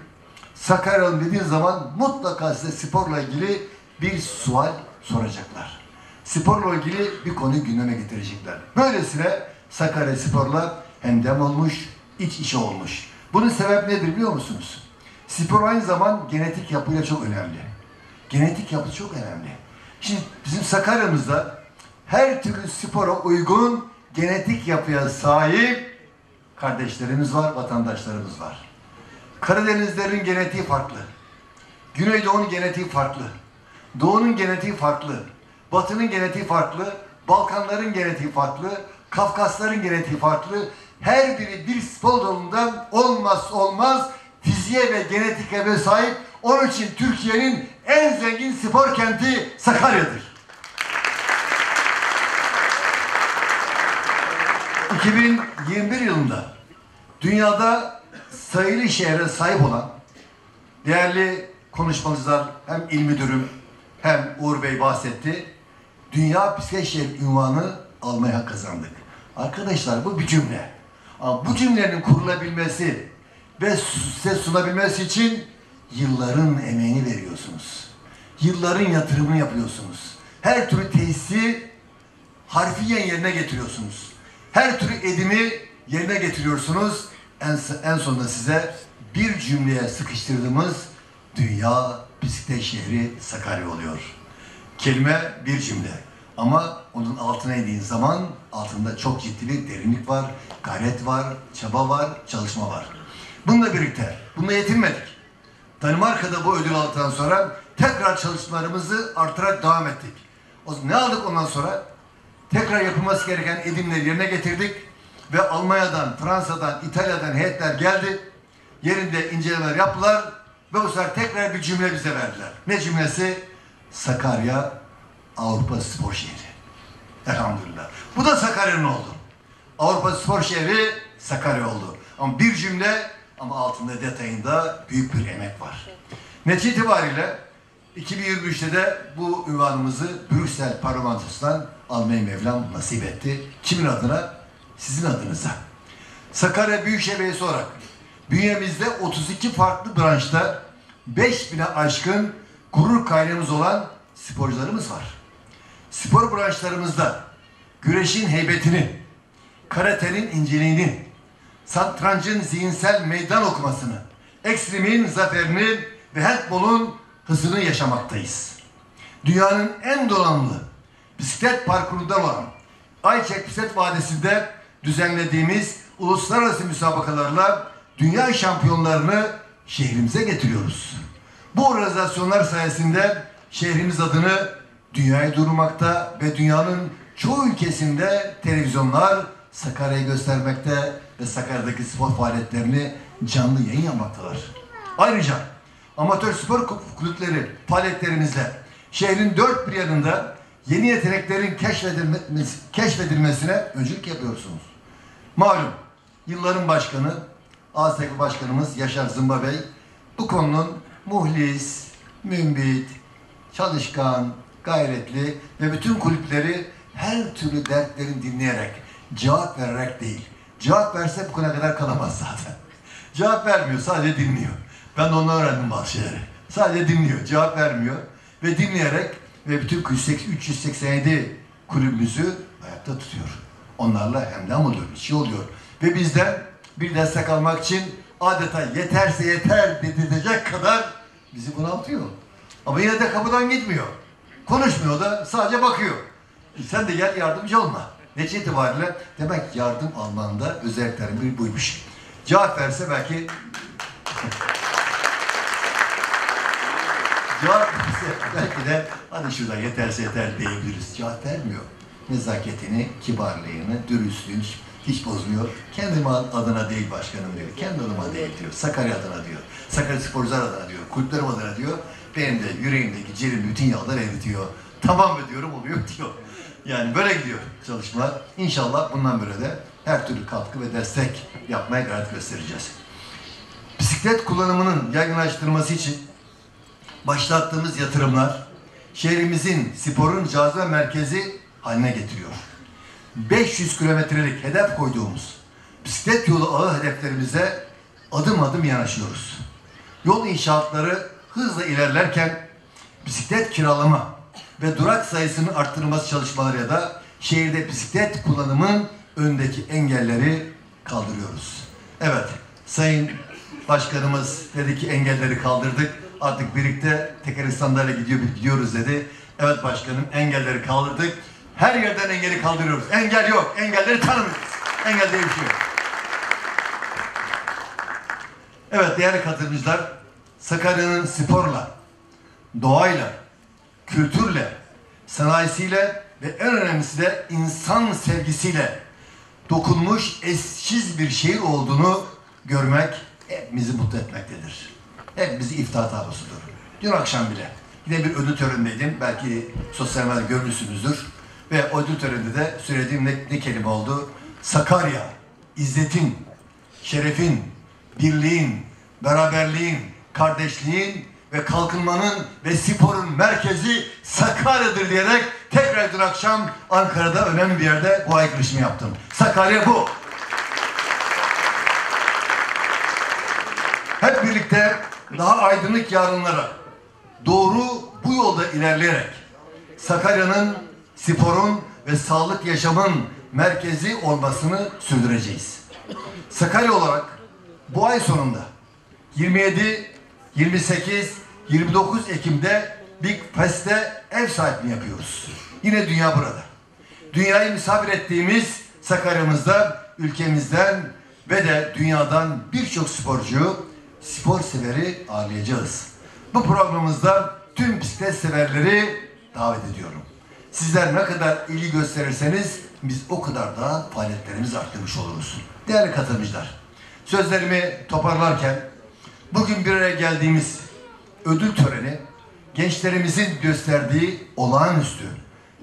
Sakarya'nın dediğiniz zaman mutlaka size sporla ilgili bir sual soracaklar. Sporla ilgili bir konuyu gündeme getirecekler. Böylesine Sakarya Spor'la hendem olmuş, iç içe olmuş. Bunun sebebi nedir biliyor musunuz? Spor aynı zaman genetik yapıyla çok önemli. Genetik yapı çok önemli. Şimdi bizim Sakarya'mızda her türlü spora uygun genetik yapıya sahip kardeşlerimiz var, vatandaşlarımız var. Karadenizlerin genetiği farklı. Güneydoğu'nun genetiği farklı. Doğu'nun genetiği farklı. Batı'nın genetiği farklı. Balkanların genetiği farklı. Kafkasların genetiği farklı. Her biri bir spor dalından olmaz olmaz fiziğe ve genetike sahip. Onun için Türkiye'nin en zengin spor kenti Sakarya'dır. 2021 yılında dünyada sayılı şehre sahip olan değerli konuşmacılar hem il müdürüm hem Uğur Bey bahsetti. Dünya Bisiklet Şehir ünvanı almaya kazandık. Arkadaşlar bu bir cümle. Ama bu cümlenin kurulabilmesi ve size sunabilmesi için yılların emeğini veriyorsunuz. Yılların yatırımını yapıyorsunuz. Her türlü tesisi harfiyen yerine getiriyorsunuz. Her türlü edimi yerine getiriyorsunuz. En, en sonunda size bir cümleye sıkıştırdığımız dünya bisiklet şehri Sakarya oluyor. Kelime bir cümle. Ama onun altına indiğin zaman altında çok ciddi bir derinlik var, gayret var, çaba var, çalışma var. Bununla birlikte, bununla yetinmedik. Danimarka'da bu ödül aldıktan sonra tekrar çalışmalarımızı artırarak devam ettik. O ne aldık ondan sonra? Tekrar yapılması gereken edimleri yerine getirdik ve Almanya'dan, Fransa'dan, İtalya'dan heyetler geldi. Yerinde incelemeler yaptılar ve bu sefer tekrar bir cümle bize verdiler. Ne cümlesi? Sakarya Avrupa Spor Şehri. Elhamdülillah. Bu da Sakarya'nın oldu. Avrupa Spor Şehri Sakarya oldu. Ama bir cümle ama altında detayında büyük bir emek var. Netice itibariyle 2023'te de bu ünvanımızı Brüksel parlamentosundan almayı Mevlam nasip etti. Kimin adına? Sizin adınıza. Sakarya Büyükşehir Belediyesi olarak bünyemizde 32 farklı branşta 5000'e aşkın gurur kaynağımız olan sporcularımız var. Spor branşlarımızda güreşin heybetini, karatenin inceliğini, satrancın zihinsel meydan okumasını, ekstrimin zaferini ve handbolun hızını yaşamaktayız. Dünyanın en donanımlı bisiklet parkurundan olan Ayçek Bisiklet Vadisi'nde düzenlediğimiz uluslararası müsabakalarla dünya şampiyonlarını şehrimize getiriyoruz. Bu organizasyonlar sayesinde şehrimiz adını dünyaya duyurmakta ve dünyanın çoğu ülkesinde televizyonlar Sakarya'yı göstermekte ve Sakarya'daki spor faaliyetlerini canlı yayın yapmaktalar. Ayrıca amatör spor kulüpleri faaliyetlerimizde şehrin dört bir yanında yeni yeteneklerin keşfedilmesi, keşfedilmesine öncülük yapıyorsunuz. Malum yılların başkanı ASEK Başkanımız Yaşar Zımba Bey bu konunun muhlis, mümbit, çalışkan, gayretli ve bütün kulüpleri her türlü dertlerini dinleyerek, cevap vererek değil. Cevap verse bu kona kadar kalamaz zaten. Cevap vermiyor, sadece dinliyor. Ben de ondan öğrendim bazı şeyleri. Sadece dinliyor, cevap vermiyor. Ve dinleyerek ve bütün 387 kulübümüzü ayakta tutuyor. Onlarla hemdem oluyor, bir şey oluyor. Ve bizden bir destek almak için adeta yeterse yeter dedirtecek kadar bizi bunaltıyor. Ama yine de kapıdan gitmiyor. Konuşmuyor da sadece bakıyor. Sen de gel yardımcı olma. Netice itibariyle demek yardım almanda özelliklerin bir buymuş. Cevap verse belki Cevap belki de hadi şurada yeterse yeter diyebiliriz. Cevap vermiyor. Nezaketini, kibarlığını, dürüstlüğünü hiç, bozmuyor. Kendi adına değil başkanım diyor. Kendi adıma değil diyor. Sakarya adına diyor. Sakarya sporcular adına diyor. Kulüplerim adına diyor. Benim de yüreğimdeki cirim bütün yağlar eritiyor. Tamam mı diyorum oluyor diyor. Yani böyle gidiyor çalışmalar. İnşallah bundan böyle de her türlü katkı ve destek yapmaya gayret göstereceğiz. Bisiklet kullanımının yaygınlaştırılması için başlattığımız yatırımlar şehrimizin sporun cazibe merkezi haline getiriyor. 500 kilometrelik hedef koyduğumuz bisiklet yolu ağı hedeflerimize adım adım yanaşıyoruz. Yol inşaatları hızla ilerlerken bisiklet kiralama ve durak sayısının arttırılması çalışmaları ya da şehirde bisiklet kullanımın öndeki engelleri kaldırıyoruz. Evet, Sayın Başkanımız dedi ki engelleri kaldırdık. Artık birlikte tekerli sandalye gidiyor, gidiyoruz dedi. Evet başkanım engelleri kaldırdık. Her yerden engeli kaldırıyoruz. Engel yok. Engelleri tanımıyoruz. Engel diye bir şey yok. Evet değerli katılımcılar, Sakarya'nın sporla, doğayla, kültürle, sanayisiyle ve en önemlisi de insan sevgisiyle dokunmuş eşsiz bir şehir olduğunu görmek hepimizi mutlu etmektedir. Hepimizi iftihar tablosudur. Dün akşam bile yine bir ödül törenindeydim. Belki sosyal medyada görmüşsünüzdür. Ve ödül töreninde de söylediğim ne, ne kelime oldu? Sakarya, izzetin, şerefin, birliğin, beraberliğin, kardeşliğin ve kalkınmanın ve sporun merkezi Sakarya'dır diyerek tekrar dün akşam Ankara'da önemli bir yerde bu aykırışımı yaptım. Sakarya bu. Hep birlikte daha aydınlık yarınlara doğru bu yolda ilerleyerek Sakarya'nın sporun ve sağlık yaşamın merkezi olmasını sürdüreceğiz. Sakarya olarak bu ay sonunda 27, 28, 29 Ekim'de Big Fest'te ev sahipliği yapıyoruz. Yine dünya burada. Dünyayı misafir ettiğimiz Sakarya'mızda ülkemizden ve de dünyadan birçok sporcu, spor severi ağırlayacağız. Bu programımızda tüm bisiklet severleri davet ediyorum. Sizler ne kadar ilgi gösterirseniz biz o kadar daha faaliyetlerimizi arttırmış oluruz. Değerli katılımcılar, sözlerimi toparlarken bugün bir araya geldiğimiz ödül töreni gençlerimizin gösterdiği olağanüstü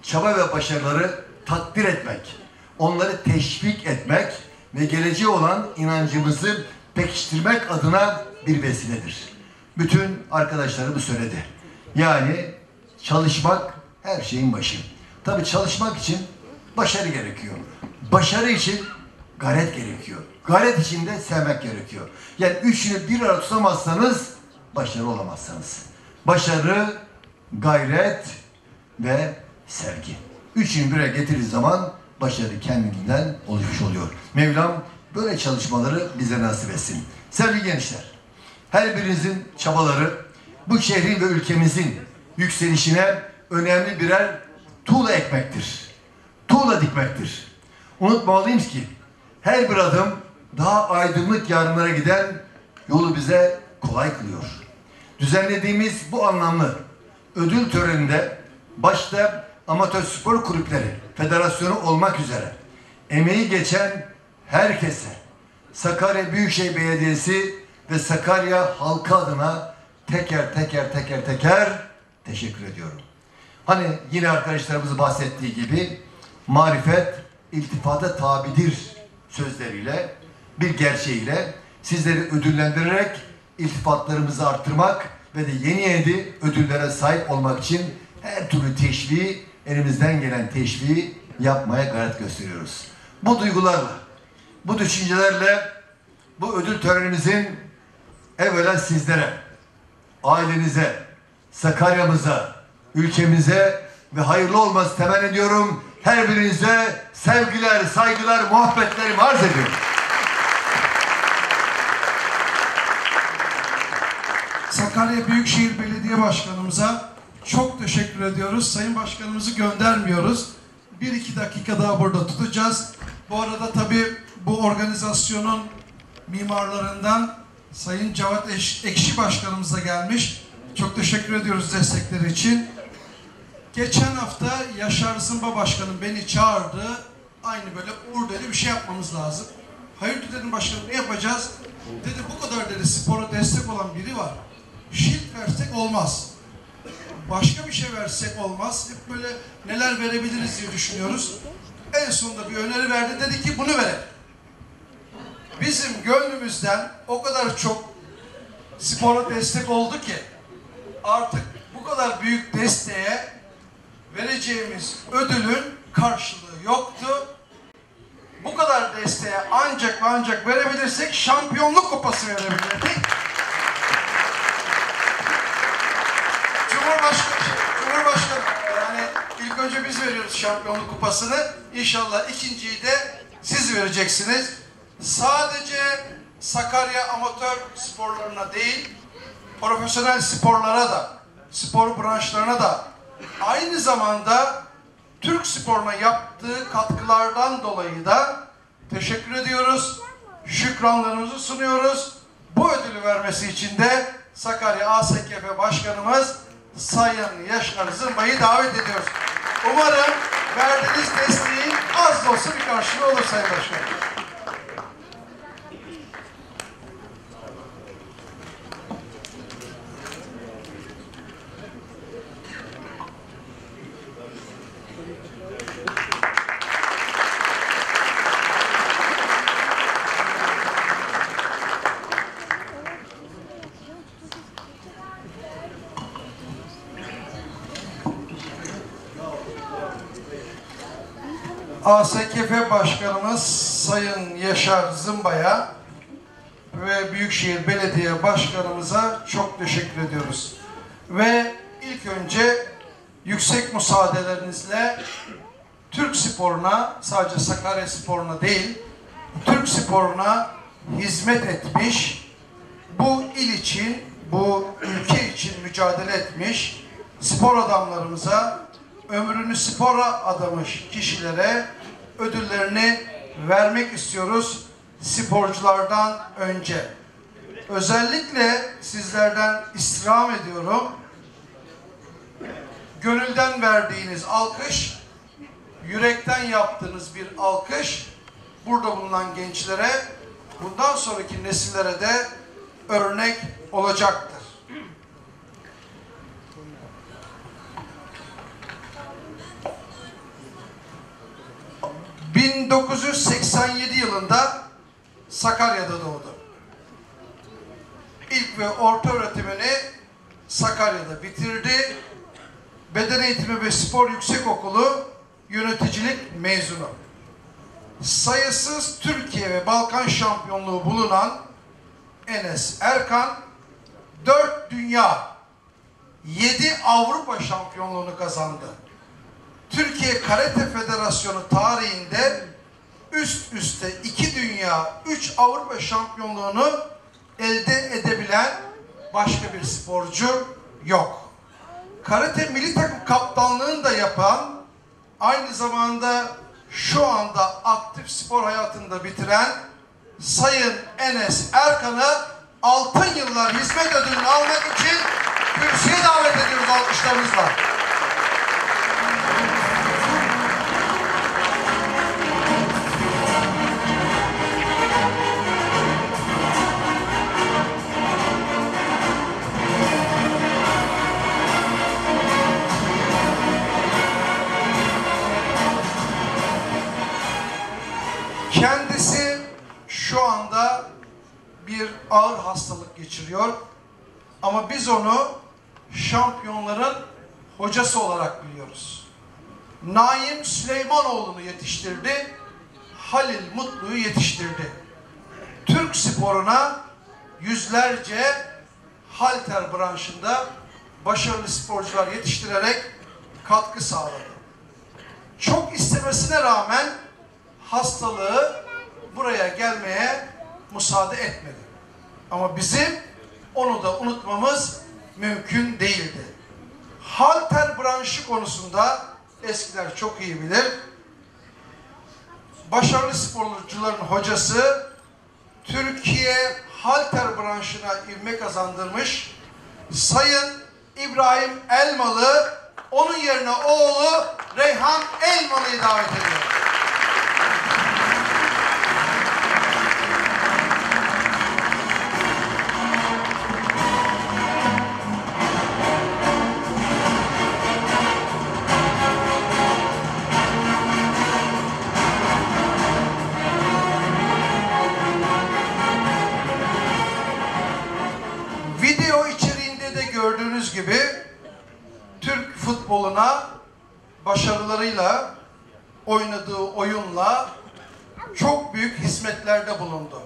çaba ve başarıları takdir etmek, onları teşvik etmek ve geleceğe olan inancımızı pekiştirmek adına bir vesiledir. Bütün arkadaşlarım söyledi. Yani çalışmak her şeyin başı. Tabii çalışmak için başarı gerekiyor. Başarı için gayret gerekiyor. Gayret için de sevmek gerekiyor. Yani üçünü bir arada tutamazsanız başarı olamazsınız. Başarı, gayret ve sevgi. Üçünü bir araya getirdiği zaman başarı kendinden oluşmuş oluyor. Mevlam böyle çalışmaları bize nasip etsin. Sevgili gençler, her birinizin çabaları bu şehrin ve ülkemizin yükselişine önemli birer tuğla ekmektir. Tuğla dikmektir. Unutmalıyız ki her bir adım daha aydınlık yarınlara giden yolu bize kolay kılıyor. Düzenlediğimiz bu anlamlı ödül töreninde başta amatör spor kulüpleri federasyonu olmak üzere emeği geçen herkese Sakarya Büyükşehir Belediyesi ve Sakarya halkı adına teker teker teker teker teşekkür ediyorum. Hani yine arkadaşlarımızın bahsettiği gibi marifet iltifata tabidir sözleriyle bir gerçeğiyle sizleri ödüllendirerek iltifatlarımızı arttırmak ve de yeni yeni ödüllere sahip olmak için her türlü teşviği, elimizden gelen teşviği yapmaya gayret gösteriyoruz. Bu duygularla, bu düşüncelerle bu ödül törenimizin evvela sizlere, ailenize, Sakarya'mıza, ülkemize ve hayırlı olması temenni ediyorum. Her birinize sevgiler, saygılar, muhabbetlerimi arz ediyorum. Sakarya Büyükşehir Belediye Başkanımıza çok teşekkür ediyoruz. Sayın Başkanımızı göndermiyoruz. bir iki dakika daha burada tutacağız. Bu arada tabii bu organizasyonun mimarlarından Sayın Cevat Ekşi Başkanımız da gelmiş. Çok teşekkür ediyoruz destekleri için. Geçen hafta Yaşar Zımba Başkanım beni çağırdı. Aynı böyle Uğur dedi bir şey yapmamız lazım. Hayır dedim başkanım ne yapacağız? Dedi bu kadar dedi spora destek olan biri var. Şilt versek olmaz. Başka bir şey versek olmaz. Hep böyle neler verebiliriz diye düşünüyoruz. En sonunda bir öneri verdi. Dedi ki bunu verelim. Bizim gönlümüzden o kadar çok spora destek oldu ki artık bu kadar büyük desteğe vereceğimiz ödülün karşılığı yoktu. Bu kadar desteğe ancak ve ancak verebilirsek şampiyonluk kupası verebilirdik. Cumhurbaşkanı, Cumhurbaşkanı yani ilk önce biz veriyoruz şampiyonluk kupasını. İnşallah ikinciyi de siz vereceksiniz. Sadece Sakarya amatör sporlarına değil, profesyonel sporlara da, spor branşlarına da aynı zamanda Türk sporuna yaptığı katkılardan dolayı da teşekkür ediyoruz. Şükranlarımızı sunuyoruz. Bu ödülü vermesi için de Sakarya ASKF Başkanımız Sayın Yaşar Zımba'yı davet ediyoruz. Umarım verdiğiniz desteğin az da olsa bir karşılığı olur Sayın Başkanım. ASKF Başkanımız Sayın Yaşar Zımba'ya ve Büyükşehir Belediye Başkanımıza çok teşekkür ediyoruz. Ve ilk önce yüksek müsaadelerinizle Türk sporuna, sadece Sakarya sporuna değil, Türk sporuna hizmet etmiş, bu il için, bu ülke için mücadele etmiş spor adamlarımıza, ömrünü spora adamış kişilere ödüllerini vermek istiyoruz sporculardan önce. Özellikle sizlerden istirham ediyorum. Gönülden verdiğiniz alkış, yürekten yaptığınız bir alkış burada bulunan gençlere, bundan sonraki nesillere de örnek olacaktır. ...1987 yılında Sakarya'da doğdu. İlk ve orta öğretimini Sakarya'da bitirdi. Beden Eğitimi ve Spor Yüksekokulu yöneticilik mezunu. Sayısız Türkiye ve Balkan şampiyonluğu bulunan Enes Erkan 4 dünya 7 Avrupa şampiyonluğunu kazandı. Türkiye Karate Federasyonu tarihinde üst üste 2 dünya 3 Avrupa şampiyonluğunu elde edebilen başka bir sporcu yok. Karate milli takım kaptanlığını da yapan aynı zamanda şu anda aktif spor hayatında bitiren Sayın Enes Erkan'ı altın yıllar hizmet ödülünü almak için kürsüye davet ediyoruz alkışlarımızla. Geçiriyor. Ama biz onu şampiyonların hocası olarak biliyoruz. Naim Süleymanoğlu'nu yetiştirdi. Halil Mutlu'yu yetiştirdi. Türk sporuna yüzlerce halter branşında başarılı sporcular yetiştirerek katkı sağladı. Çok istemesine rağmen hastalığı buraya gelmeye müsaade etmedi. Ama bizim onu da unutmamız mümkün değildi. Halter branşı konusunda eskiler çok iyi bilir. başarılı sporcuların hocası, Türkiye halter branşına ivme kazandırmış Sayın İbrahim Elmalı, onun yerine oğlu Reyhan Elmalı'yı davet ediyor. Futboluna başarılarıyla, oynadığı oyunla çok büyük hizmetlerde bulundu.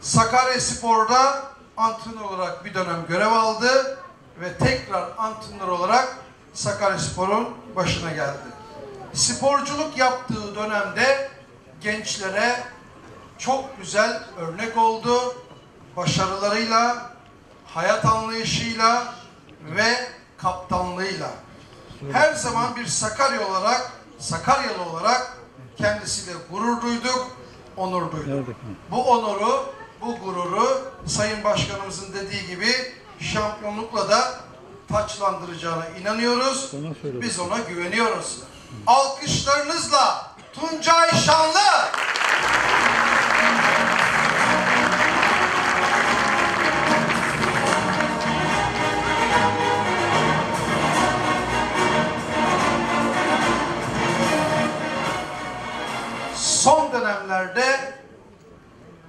Sakaryaspor'da antrenör olarak bir dönem görev aldı ve tekrar antrenör olarak Sakaryaspor'un başına geldi. Sporculuk yaptığı dönemde gençlere çok güzel örnek oldu. Başarılarıyla, hayat anlayışıyla ve kaptanlığıyla. Her zaman bir Sakarya olarak, Sakaryalı olarak kendisiyle gurur duyduk, onur duyduk. Bu onuru, bu gururu Sayın Başkanımızın dediği gibi şampiyonlukla da taçlandıracağına inanıyoruz. Biz ona güveniyoruz. Alkışlarınızla Tuncay Şanlı son dönemlerde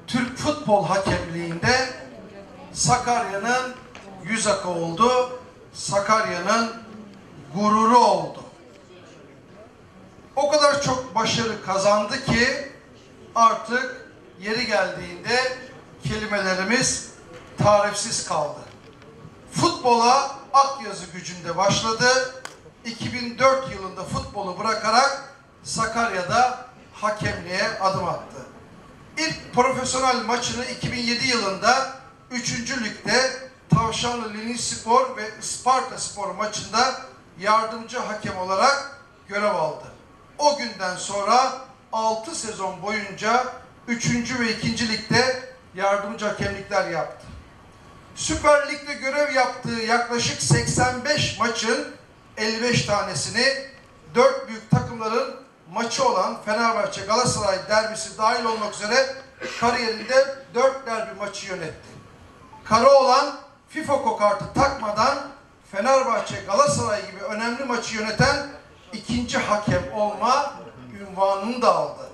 Türk futbol hakemliğinde Sakarya'nın yüz akı oldu. Sakarya'nın gururu oldu. O kadar çok başarı kazandı ki artık yeri geldiğinde kelimelerimiz tarifsiz kaldı. Futbola Akyazı gücünde başladı. 2004 yılında futbolu bırakarak Sakarya'da hakemliğe adım attı. İlk profesyonel maçını 2007 yılında 3. Lig'de Tavşanlı Linspor ve Isparta Spor maçında yardımcı hakem olarak görev aldı. O günden sonra 6 sezon boyunca 3. ve 2. Lig'de yardımcı hakemlikler yaptı. Süper Lig'de görev yaptığı yaklaşık 85 maçın 55 tanesini dört büyük takımların maçı olan Fenerbahçe Galatasaray derbisi dahil olmak üzere kariyerinde dört derbi maçı yönetti. Kara olan FIFA kokartı takmadan Fenerbahçe Galatasaray gibi önemli maçı yöneten ikinci hakem olma ünvanını da aldı.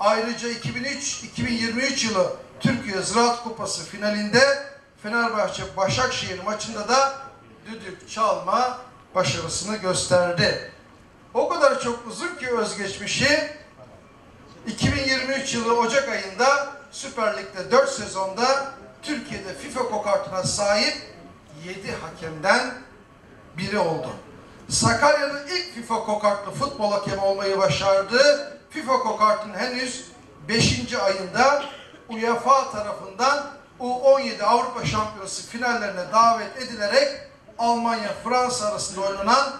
Ayrıca 2003-2023 yılı Türkiye Ziraat Kupası finalinde Fenerbahçe Başakşehir maçında da düdük çalma başarısını gösterdi. O kadar çok uzun ki özgeçmişi 2023 yılı Ocak ayında Süper Lig'de 4 sezonda Türkiye'de FIFA kokartına sahip 7 hakemden biri oldu. Sakarya'nın ilk FIFA kokartlı futbol hakemi olmayı başardı. FIFA kokartının henüz 5. ayında UEFA tarafından U17 Avrupa Şampiyonası finallerine davet edilerek Almanya-Fransa arasında oynanan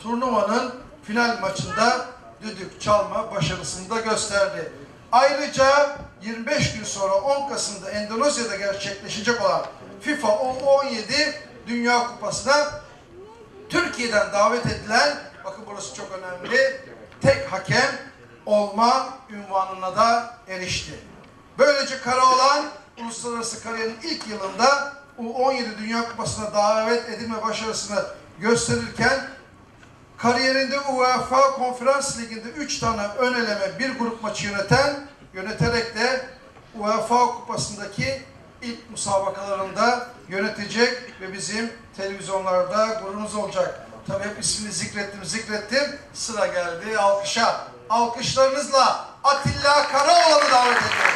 turnuvanın final maçında düdük çalma başarısını da gösterdi. Ayrıca 25 gün sonra 10 Kasım'da Endonezya'da gerçekleşecek olan FIFA U17 Dünya Kupası'na Türkiye'den davet edilen, bakın burası çok önemli, tek hakem olma ünvanına da erişti. Böylece Karaoğlan uluslararası kariyerinin ilk yılında U17 Dünya Kupası'na davet edilme başarısını gösterirken kariyerinde UEFA Konferans Ligi'nde 3 tane ön eleme bir grup maçı yöneten, yöneterek de UEFA Kupası'ndaki ilk musabakalarında yönetecek ve bizim televizyonlarda gururumuz olacak. Tabii hep ismini zikrettim, zikrettim. Sıra geldi alkışa. Alkışlarınızla Atilla Karaoğlan'ı davet ediyorum.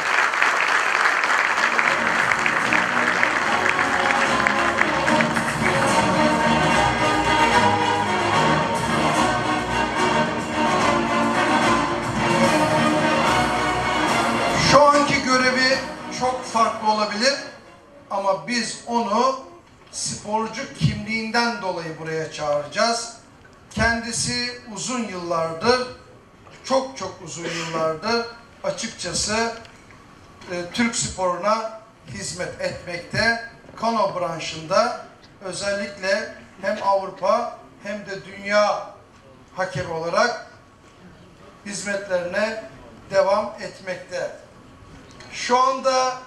Olabilir ama biz onu sporcu kimliğinden dolayı buraya çağıracağız. Kendisi uzun yıllardır çok çok uzun yıllardır açıkçası e, Türk sporuna hizmet etmekte. Kano branşında özellikle hem Avrupa hem de dünya hakemi olarak hizmetlerine devam etmekte. Şu anda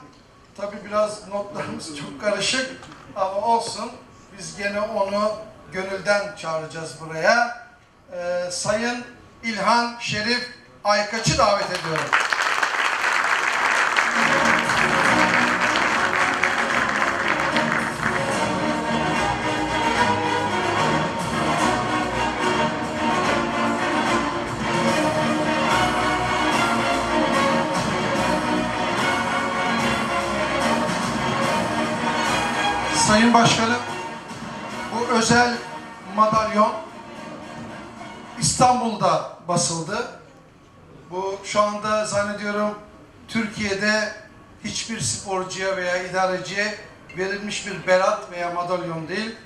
tabi biraz notlarımız çok karışık ama olsun biz gene onu gönülden çağıracağız buraya. Ee, Sayın İlhan Şerif Aykaç'ı davet ediyorum. Sayın Başkanım, bu özel madalyon İstanbul'da basıldı. Bu şu anda zannediyorum Türkiye'de hiçbir sporcuya veya idareciye verilmiş bir berat veya madalyon değil.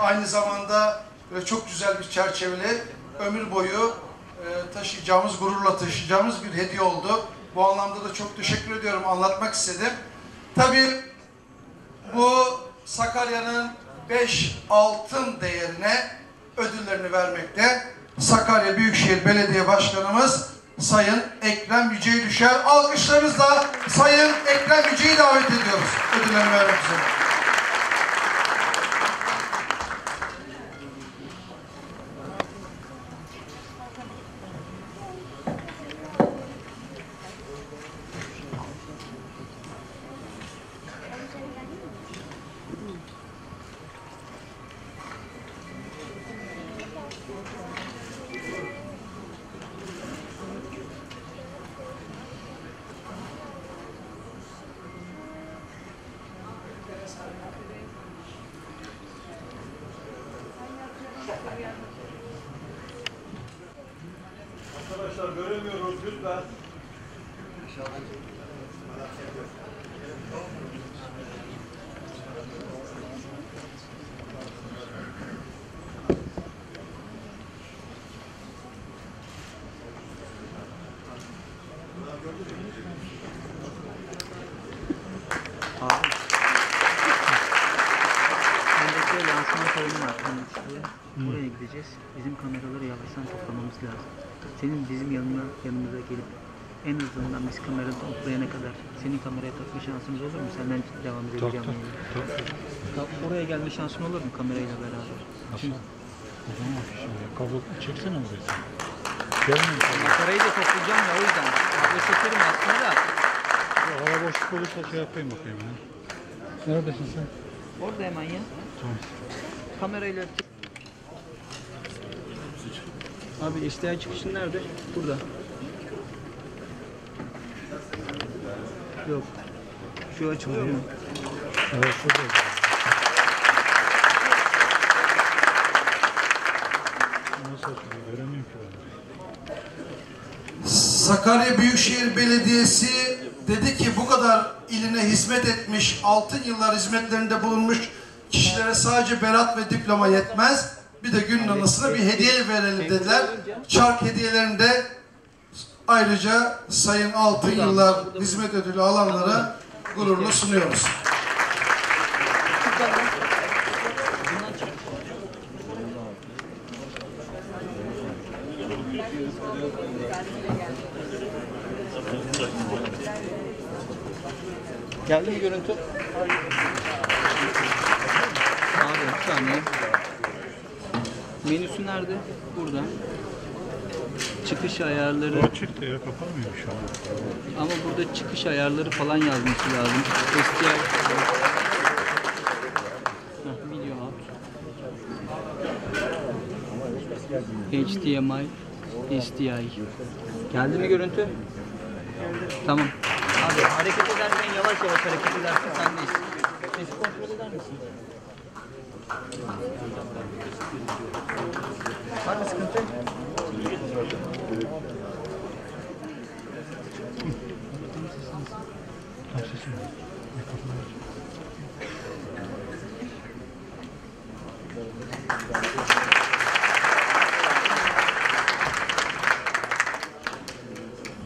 Aynı zamanda böyle çok güzel bir çerçeveli ömür boyu e, taşıyacağımız, gururla taşıyacağımız bir hediye oldu. Bu anlamda da çok teşekkür ediyorum, anlatmak istedim. Tabii bu Sakarya'nın 5 altın değerine ödüllerini vermekte. Sakarya Büyükşehir Belediye Başkanımız Sayın Ekrem Yüce'yi düşer. Alkışlarınızla Sayın Ekrem Yüce'yi davet ediyoruz ödüllerini vermek üzere. Gelip en azından biz kamerada toplayana kadar senin kameraya takma şansımız olur mu? Senden devam edebileceğim. tak, yani. Ya Oraya gelme şansın olur mu kamerayla beraber? Çünkü O zaman şimdi kablo çeksene buraya. Gelmiyor makarayı da toplayacağım ya o yüzden. Kablo çekerim aslında da. Ya, Hava boşluk olursa şey yapayım bakayım ya. Neredesin sen? Orada hemen ya. Tamam. Kamerayla Abi isteyen çıkışın nerede? Burada. Yok. Şu açılıyor? Evet şurada. Sakarya Büyükşehir Belediyesi dedi ki bu kadar iline hizmet etmiş, altın yıllar hizmetlerinde bulunmuş kişilere sadece berat ve diploma yetmez. Bir de günün anısına bir hediye verelim dediler. Çark hediyelerini de ayrıca Sayın Altın Yıllar Hizmet Ödülü alanlara gururla sunuyoruz. Geldi mi görüntü? Abi bir saniye. Menüsü nerede? Burada. Çıkış ayarları O çıktı ya kapanmıyor şu an. ama burada çıkış ayarları falan yazması lazım. Heh, video out. HDMI SDI Geldi mi görüntü? Tamam. Abi hareket ederken yavaş yavaş hareket edersen sendeyiz. Sesi kontrol eder misin?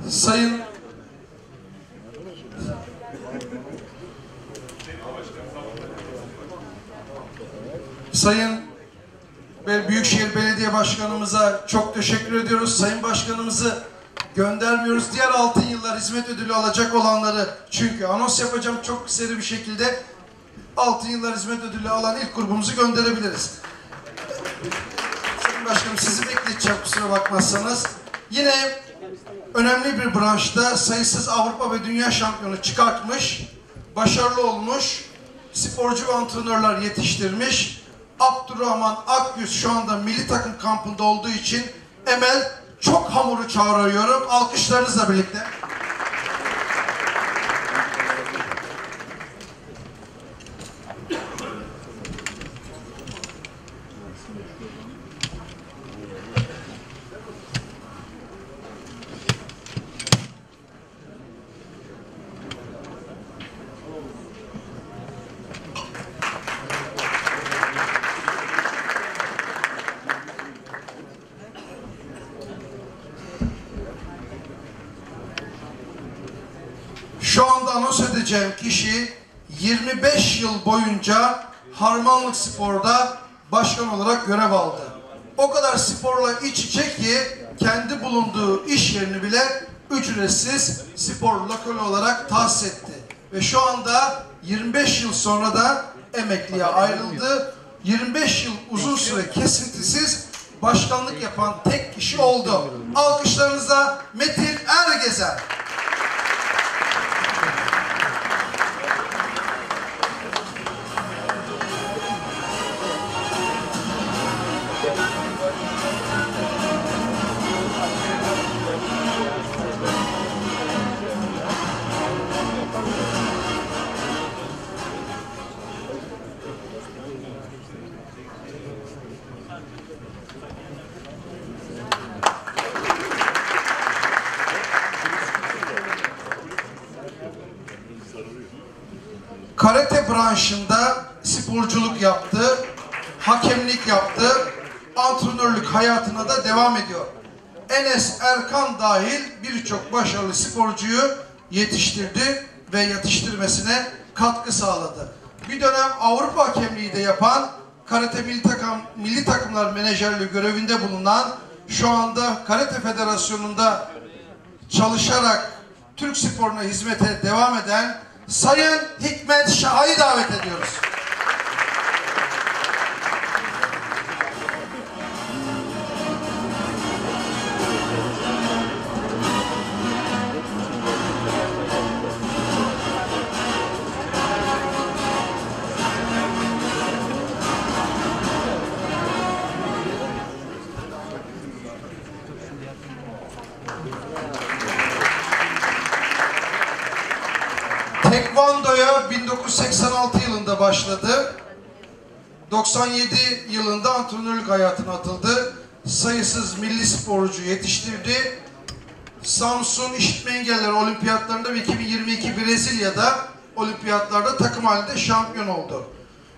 Sayın Sayın Büyükşehir Belediye Başkanımıza çok teşekkür ediyoruz. Sayın Başkanımızı göndermiyoruz. Diğer altın yıllar hizmet ödülü alacak olanları çünkü anons yapacağım çok seri bir şekilde altın yıllar hizmet ödülü alan ilk grubumuzu gönderebiliriz. Sayın Başkanım sizi bekleteceğim kusura bakmazsanız. Yine önemli bir branşta sayısız Avrupa ve Dünya şampiyonu çıkartmış, başarılı olmuş, sporcu ve antrenörler yetiştirmiş. Abdurrahman Akgüz şu anda milli takım kampında olduğu için Emel çok hamuru çağırıyorum. Alkışlarınızla birlikte. Şu anda anons edeceğim kişi 25 yıl boyunca Harmanlık Spor'da başkan olarak görev aldı. O kadar sporla iç içe ki kendi bulunduğu iş yerini bile ücretsiz spor lokali olarak tahsis etti. Ve şu anda 25 yıl sonra da emekliye ayrıldı. 25 yıl uzun süre kesintisiz başkanlık yapan tek kişi oldu. Alkışlarınızla Metin Ergezer. Branşında sporculuk yaptı, hakemlik yaptı, antrenörlük hayatına da devam ediyor. Enes Erkan dahil birçok başarılı sporcuyu yetiştirdi ve yetiştirmesine katkı sağladı. Bir dönem Avrupa hakemliği de yapan, karate milli, takım, milli takımlar menajerliği görevinde bulunan, şu anda Karate Federasyonu'nda çalışarak Türk sporuna hizmete devam eden Sayın Hikmet Şah'ı davet ediyoruz. Yılında başladı. 97 yılında antrenörlük hayatına atıldı. Sayısız milli sporcu yetiştirdi. Samsun İşitme Engelleri Olimpiyatlarında ve 2022 Brezilya'da olimpiyatlarda takım halinde şampiyon oldu.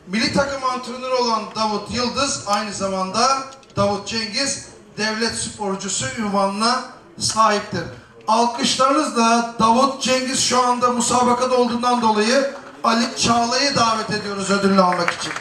Milli takım antrenörü olan Davut Yıldız aynı zamanda Davut Cengiz devlet sporcusu ünvanına sahiptir. Alkışlarınızla Davut Cengiz şu anda musabakada olduğundan dolayı Ali Çağla'yı davet ediyoruz ödülünü almak için.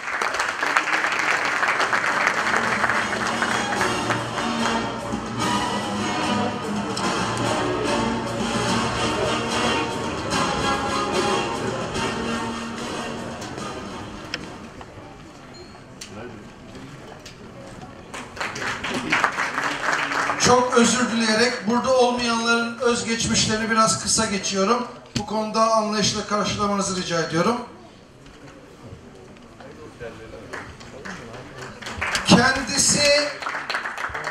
Çok özür dileyerek burada olmayanların özgeçmişlerini biraz kısa geçiyorum. Bu konuda anlayışla karşılamanızı rica ediyorum. Kendisi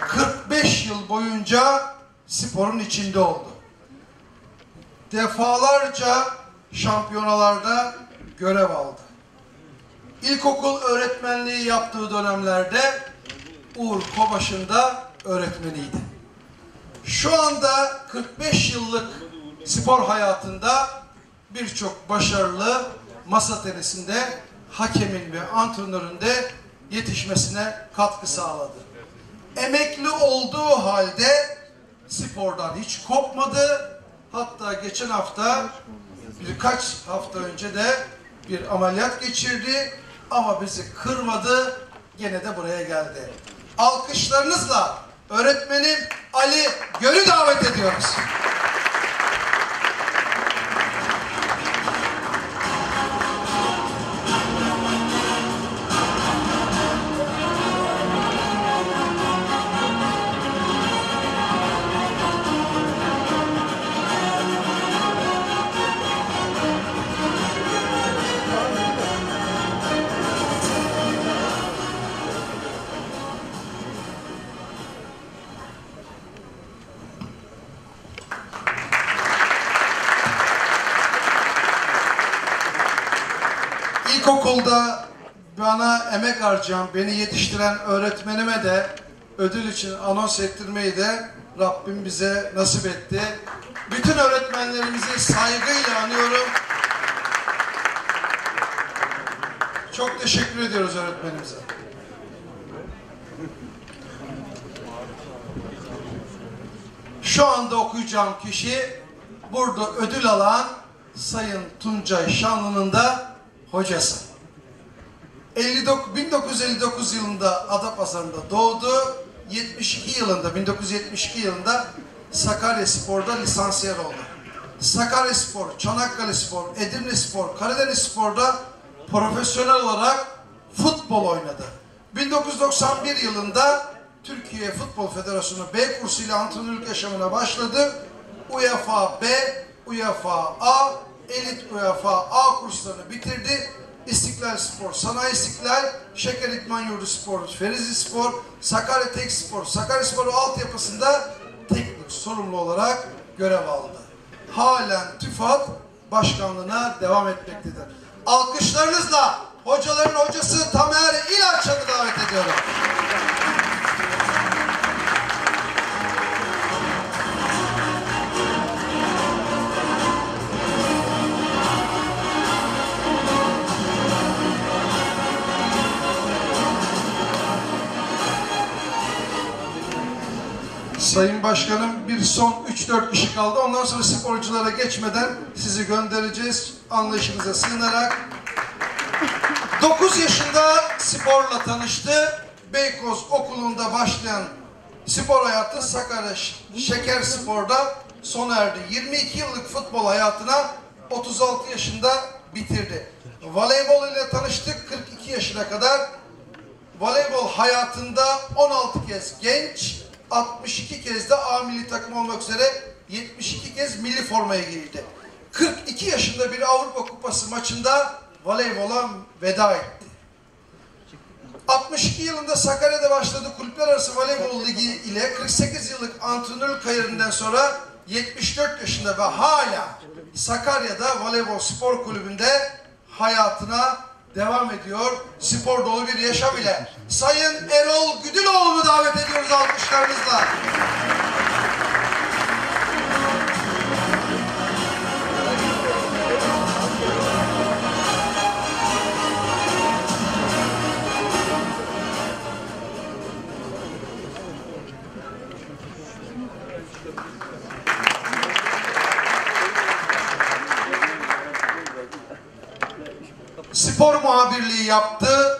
45 yıl boyunca sporun içinde oldu. Defalarca şampiyonalarda görev aldı. İlkokul öğretmenliği yaptığı dönemlerde Uğur Kobaş'ın da öğretmeniydi. Şu anda 45 yıllık spor hayatında birçok başarılı masa tenisinde hakemin ve antrenörün de yetişmesine katkı sağladı. Emekli olduğu halde spordan hiç kopmadı. Hatta geçen hafta birkaç hafta önce de bir ameliyat geçirdi ama bizi kırmadı. gene de buraya geldi. Alkışlarınızla öğretmenim Ali Göl'ü davet ediyoruz. Harcayan, beni yetiştiren öğretmenime de ödül için anons ettirmeyi de Rabbim bize nasip etti. Bütün öğretmenlerimizi saygıyla anıyorum. Çok teşekkür ediyoruz öğretmenimize. Şu anda okuyacağım kişi burada ödül alan Sayın Tuncay Şanlı'nın da hocası. 59, 1959 yılında Adapazarı'nda doğdu. 72 yılında, 1972 yılında Sakarya Spor'da lisansiyer oldu. Sakarya Spor, Çanakkale Spor, Edirne Spor, Karadeniz Spor'da profesyonel olarak futbol oynadı. 1991 yılında Türkiye Futbol Federasyonu B kursu ile antrenörlük yaşamına başladı. UEFA B, UEFA A, Elit UEFA A kurslarını bitirdi. İstiklal Spor, Sanayi İstiklal, Şeker İdman Yurdu Spor, Ferizi Spor, Sakarya Tek Spor, Sakarya Spor altyapısında teknik sorumlu olarak görev aldı. Halen TÜFAD başkanlığına devam etmektedir. Alkışlarınızla hocaların hocası Tamer İlaçan'ı davet ediyorum. Sayın Başkanım bir son 3-4 kişi kaldı. Ondan sonra sporculara geçmeden sizi göndereceğiz. Anlayışınıza sığınarak. 9 yaşında sporla tanıştı. Beykoz Okulu'nda başlayan spor hayatı Sakarya Şeker Spor'da sona erdi. 22 yıllık futbol hayatına 36 yaşında bitirdi. Voleybol ile tanıştık 42 yaşına kadar voleybol hayatında 16 kez genç, 62 kez de A milli takım olmak üzere 72 kez milli formaya giyildi. 42 yaşında bir Avrupa Kupası maçında voleybola veda etti. 62 yılında Sakarya'da başladı kulüpler arası voleybol ligi ile 48 yıllık antrenörlük kariyerinden sonra 74 yaşında ve hala Sakarya'da voleybol spor kulübünde hayatına devam ediyor. Spor dolu bir yaşam ile. Sayın Erol Güdüloğlu'nu ediyoruz alkışlarınızla. spor muhabirliği yaptı.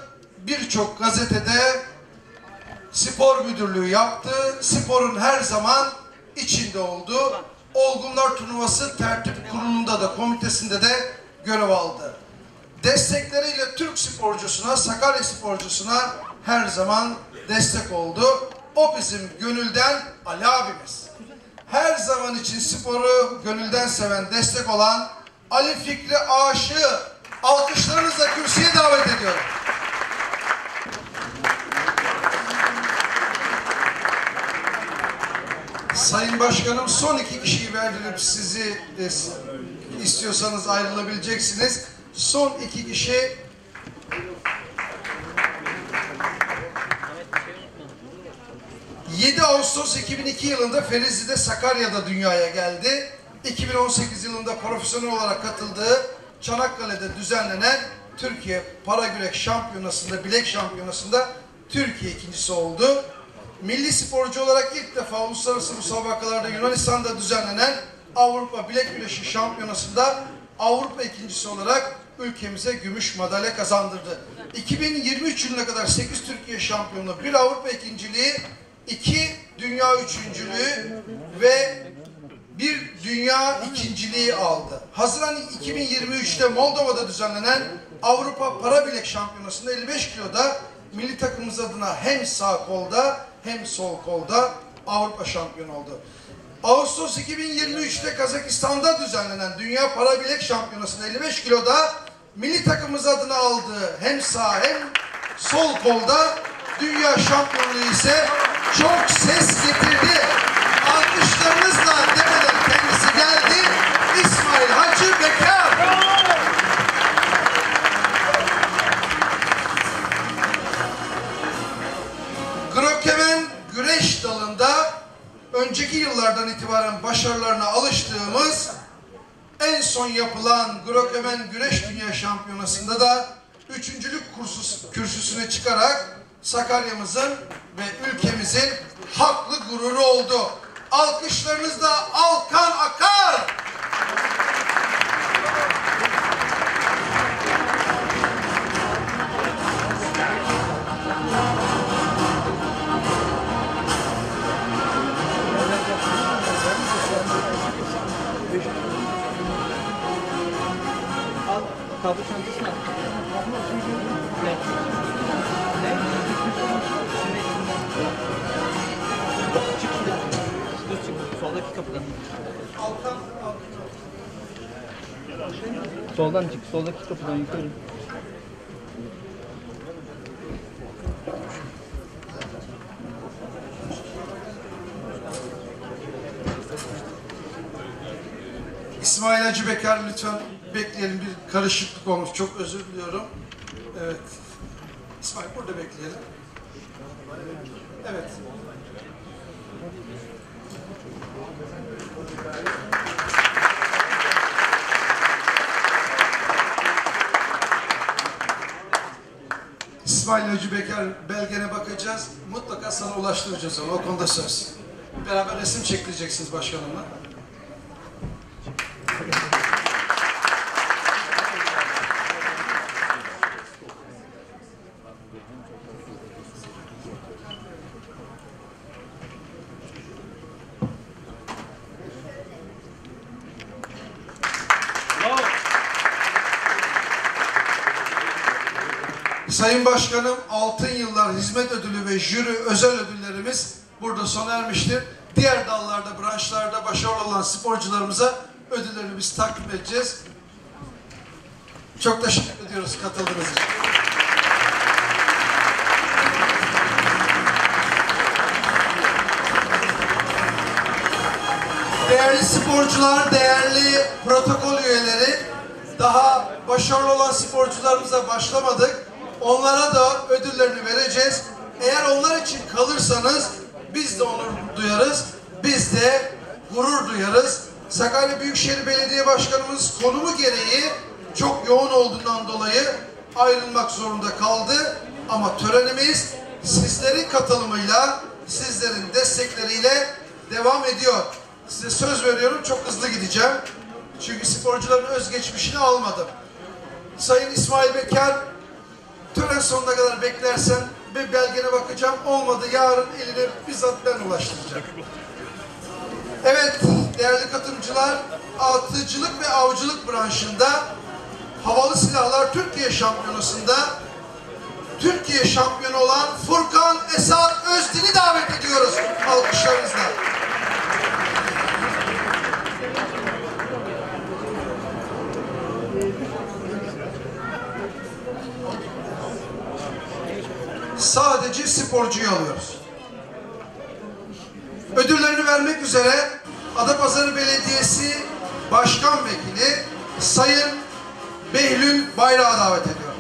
Müdürlüğü yaptı. Sporun her zaman içinde oldu. Olgunlar Turnuvası Tertip Kurulu'nda da komitesinde de görev aldı. Destekleriyle Türk sporcusuna, Sakarya sporcusuna her zaman destek oldu. O bizim gönülden Ali abimiz. Her zaman için sporu gönülden seven, destek olan Ali Fikri Aşığı alkışlarınızla kürsüye davet ediyorum. Sayın Başkanım son iki kişiyi verdirip sizi de istiyorsanız ayrılabileceksiniz. Son iki kişi ...7 Ağustos 2002 yılında Ferizi'de Sakarya'da dünyaya geldi. 2018 yılında profesyonel olarak katıldığı Çanakkale'de düzenlenen Türkiye Para Gürek Şampiyonası'nda, bilek şampiyonasında Türkiye ikincisi oldu. Milli sporcu olarak ilk defa uluslararası müsabakalarda Yunanistan'da düzenlenen Avrupa Bilek Güreşi Şampiyonası'nda Avrupa ikincisi olarak ülkemize gümüş madalya kazandırdı. 2023 yılına kadar 8 Türkiye şampiyonluğu, bir Avrupa ikinciliği, 2 dünya üçüncülüğü ve bir dünya ikinciliği aldı. Haziran 2023'te Moldova'da düzenlenen Avrupa Para Bilek Şampiyonası'nda 55 kiloda milli takımımız adına hem sağ kolda hem sol kolda Avrupa şampiyonu oldu. Ağustos 2023'te Kazakistan'da düzenlenen Dünya Para Bilek Şampiyonası'nda 55 kiloda milli takımımız adına aldığı hem sağ hem sol kolda dünya şampiyonluğu ise çok ses getirdi. Güreş dalında önceki yıllardan itibaren başarılarına alıştığımız en son yapılan Grokemen Güreş Dünya Şampiyonası'nda da üçüncülük kursus, kürsüsüne çıkarak Sakarya'mızın ve ülkemizin haklı gururu oldu. Alkışlarınızla Alkan Akar. Kablo çantasını al. Çık. Dur çık. Soldaki kapıdan. Alkan, Soldan çık. Soldaki kapıdan yukarı. İsmail Hacı Bekar lütfen bekleyelim bir karışıklık olmuş. Çok özür diliyorum. Evet. İsmail burada bekleyelim. Evet. İsmail Hacı Bekar belgene bakacağız. Mutlaka sana ulaştıracağız onu. O konuda söz. Beraber resim çektireceksiniz başkanımla. Sayın Başkanım Altın Yıllar Hizmet Ödülü ve Jüri özel ödüllerimiz burada sona ermiştir. Diğer dallarda, branşlarda başarılı olan sporcularımıza ödüllerini biz takdim edeceğiz. Çok teşekkür ediyoruz katıldığınız için. Değerli sporcular, değerli protokol üyeleri, daha başarılı olan sporcularımıza başlamadık. Onlara da ödüllerini vereceğiz. Kalırsanız biz de onur duyarız. Biz de gurur duyarız. Sakarya Büyükşehir Belediye Başkanımız konumu gereği çok yoğun olduğundan dolayı ayrılmak zorunda kaldı. Ama törenimiz sizlerin katılımıyla, sizlerin destekleriyle devam ediyor. Size söz veriyorum çok hızlı gideceğim. Çünkü sporcuların özgeçmişini almadım. Sayın İsmail Bekar, tören sonuna kadar beklersen bir belgene bakacağım. Olmadı yarın eline bizzat ben ulaştıracağım. Evet değerli katılımcılar, atıcılık ve avcılık branşında havalı silahlar Türkiye şampiyonasında Türkiye şampiyonu olan Furkan Esat Özdin'i davet ediyoruz alkışlarınızla. Sadece sporcuyu alıyoruz. Ödüllerini vermek üzere Adapazarı Belediyesi Başkan Vekili Sayın Behlül Bayrak'ı davet ediyorum.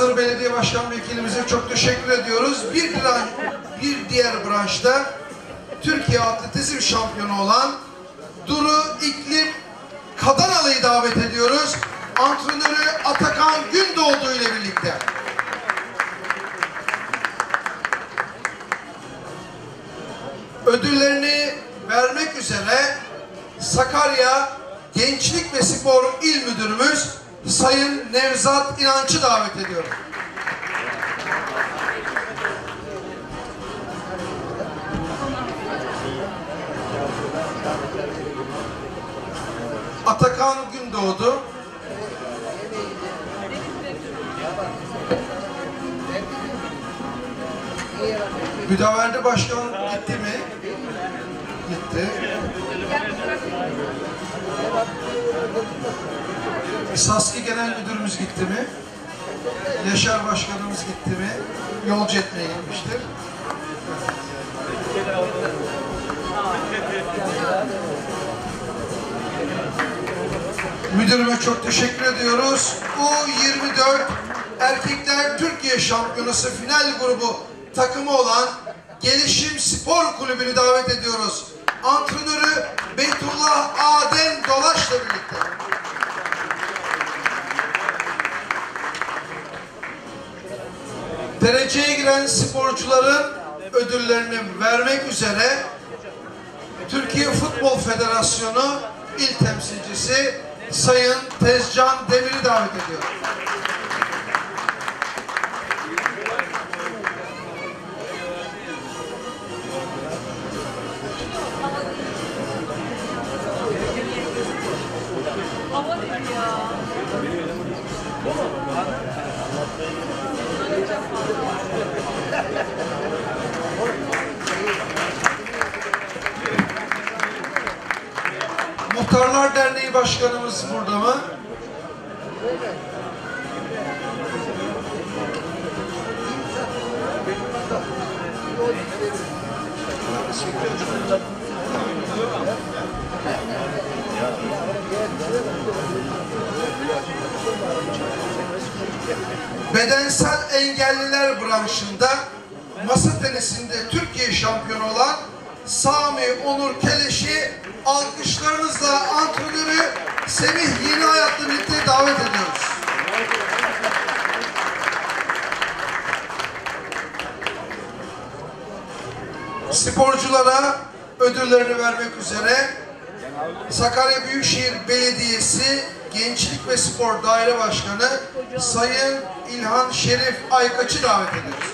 Adapazarı Belediye Başkan Vekilimize çok teşekkür ediyoruz. Bir, diğer- bir diğer branşta Türkiye Atletizm Şampiyonu olan Duru İklim Kadanalı'yı davet ediyoruz. Antrenörü Atakan Gündoğdu ile birlikte. Ödüllerini vermek üzere Sakarya Gençlik ve Spor İl Müdürümüz Sayın Nevzat İnanç'ı davet ediyorum. Atakan Gündoğdu. Müdaverdi Başkan Saski Genel Müdürümüz gitti mi? Yaşar Başkanımız gitti mi? Yolcu etmeye gitmiştir. Müdürüme çok teşekkür ediyoruz. U24 Erkekler Türkiye Şampiyonası final grubu takımı olan Gelişim Spor Kulübü'nü davet ediyoruz. Antrenörü Beytullah Adem Dolaş'la birlikte. Dereceye giren sporcuların ödüllerini vermek üzere Türkiye Futbol Federasyonu İl Temsilcisi Sayın Tezcan Demir'i davet ediyorum. Muhtarlar Derneği Başkanımız burada mı? Bedensel engelliler branşında masa tenisinde Türkiye şampiyonu olan Sami Onur Keleş'i alkışlarınızla antrenörü Semih Yeni Hayat'la birlikte davet ediyoruz. Sporculara ödüllerini vermek üzere Sakarya Büyükşehir Belediyesi Gençlik ve Spor Daire Başkanı Sayın İlhan Şerif Aykaç'ı davet ediyoruz.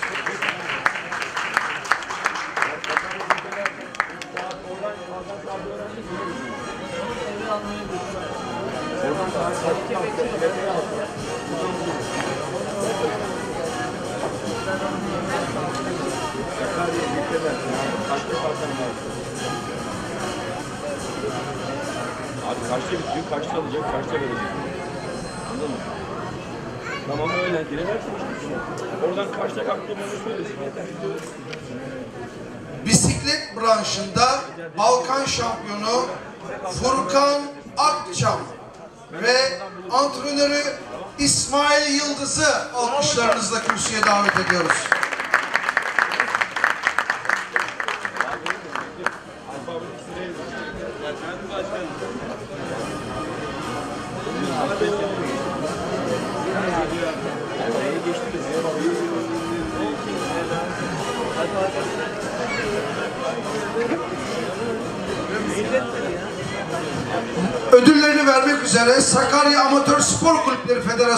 Kaçta bitiyor, kaçta alacak, kaçta verecek. Anladın mı? Tamam öyle, giremezsin işte. Oradan kaçta kalktığını söylesin yeter. Bisiklet branşında Balkan şampiyonu Furkan Akçam ve antrenörü İsmail Yıldız'ı alkışlarınızla kürsüye davet ediyoruz.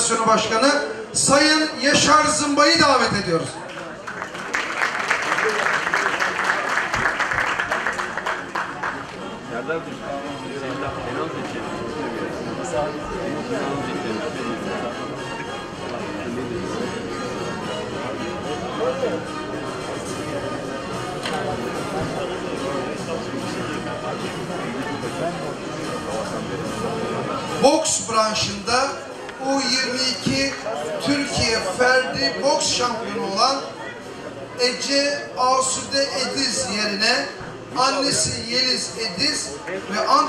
Federasyonu Başkanı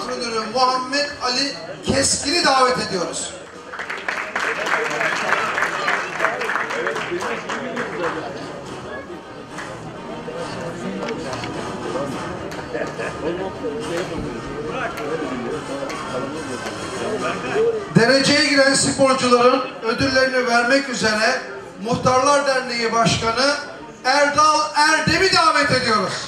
Müdürü Muhammed Ali Keskin'i davet ediyoruz. Dereceye giren sporcuların ödüllerini vermek üzere Muhtarlar Derneği Başkanı Erdal Erdem'i davet ediyoruz.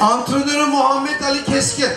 Antrenörü Muhammed Ali Keskin.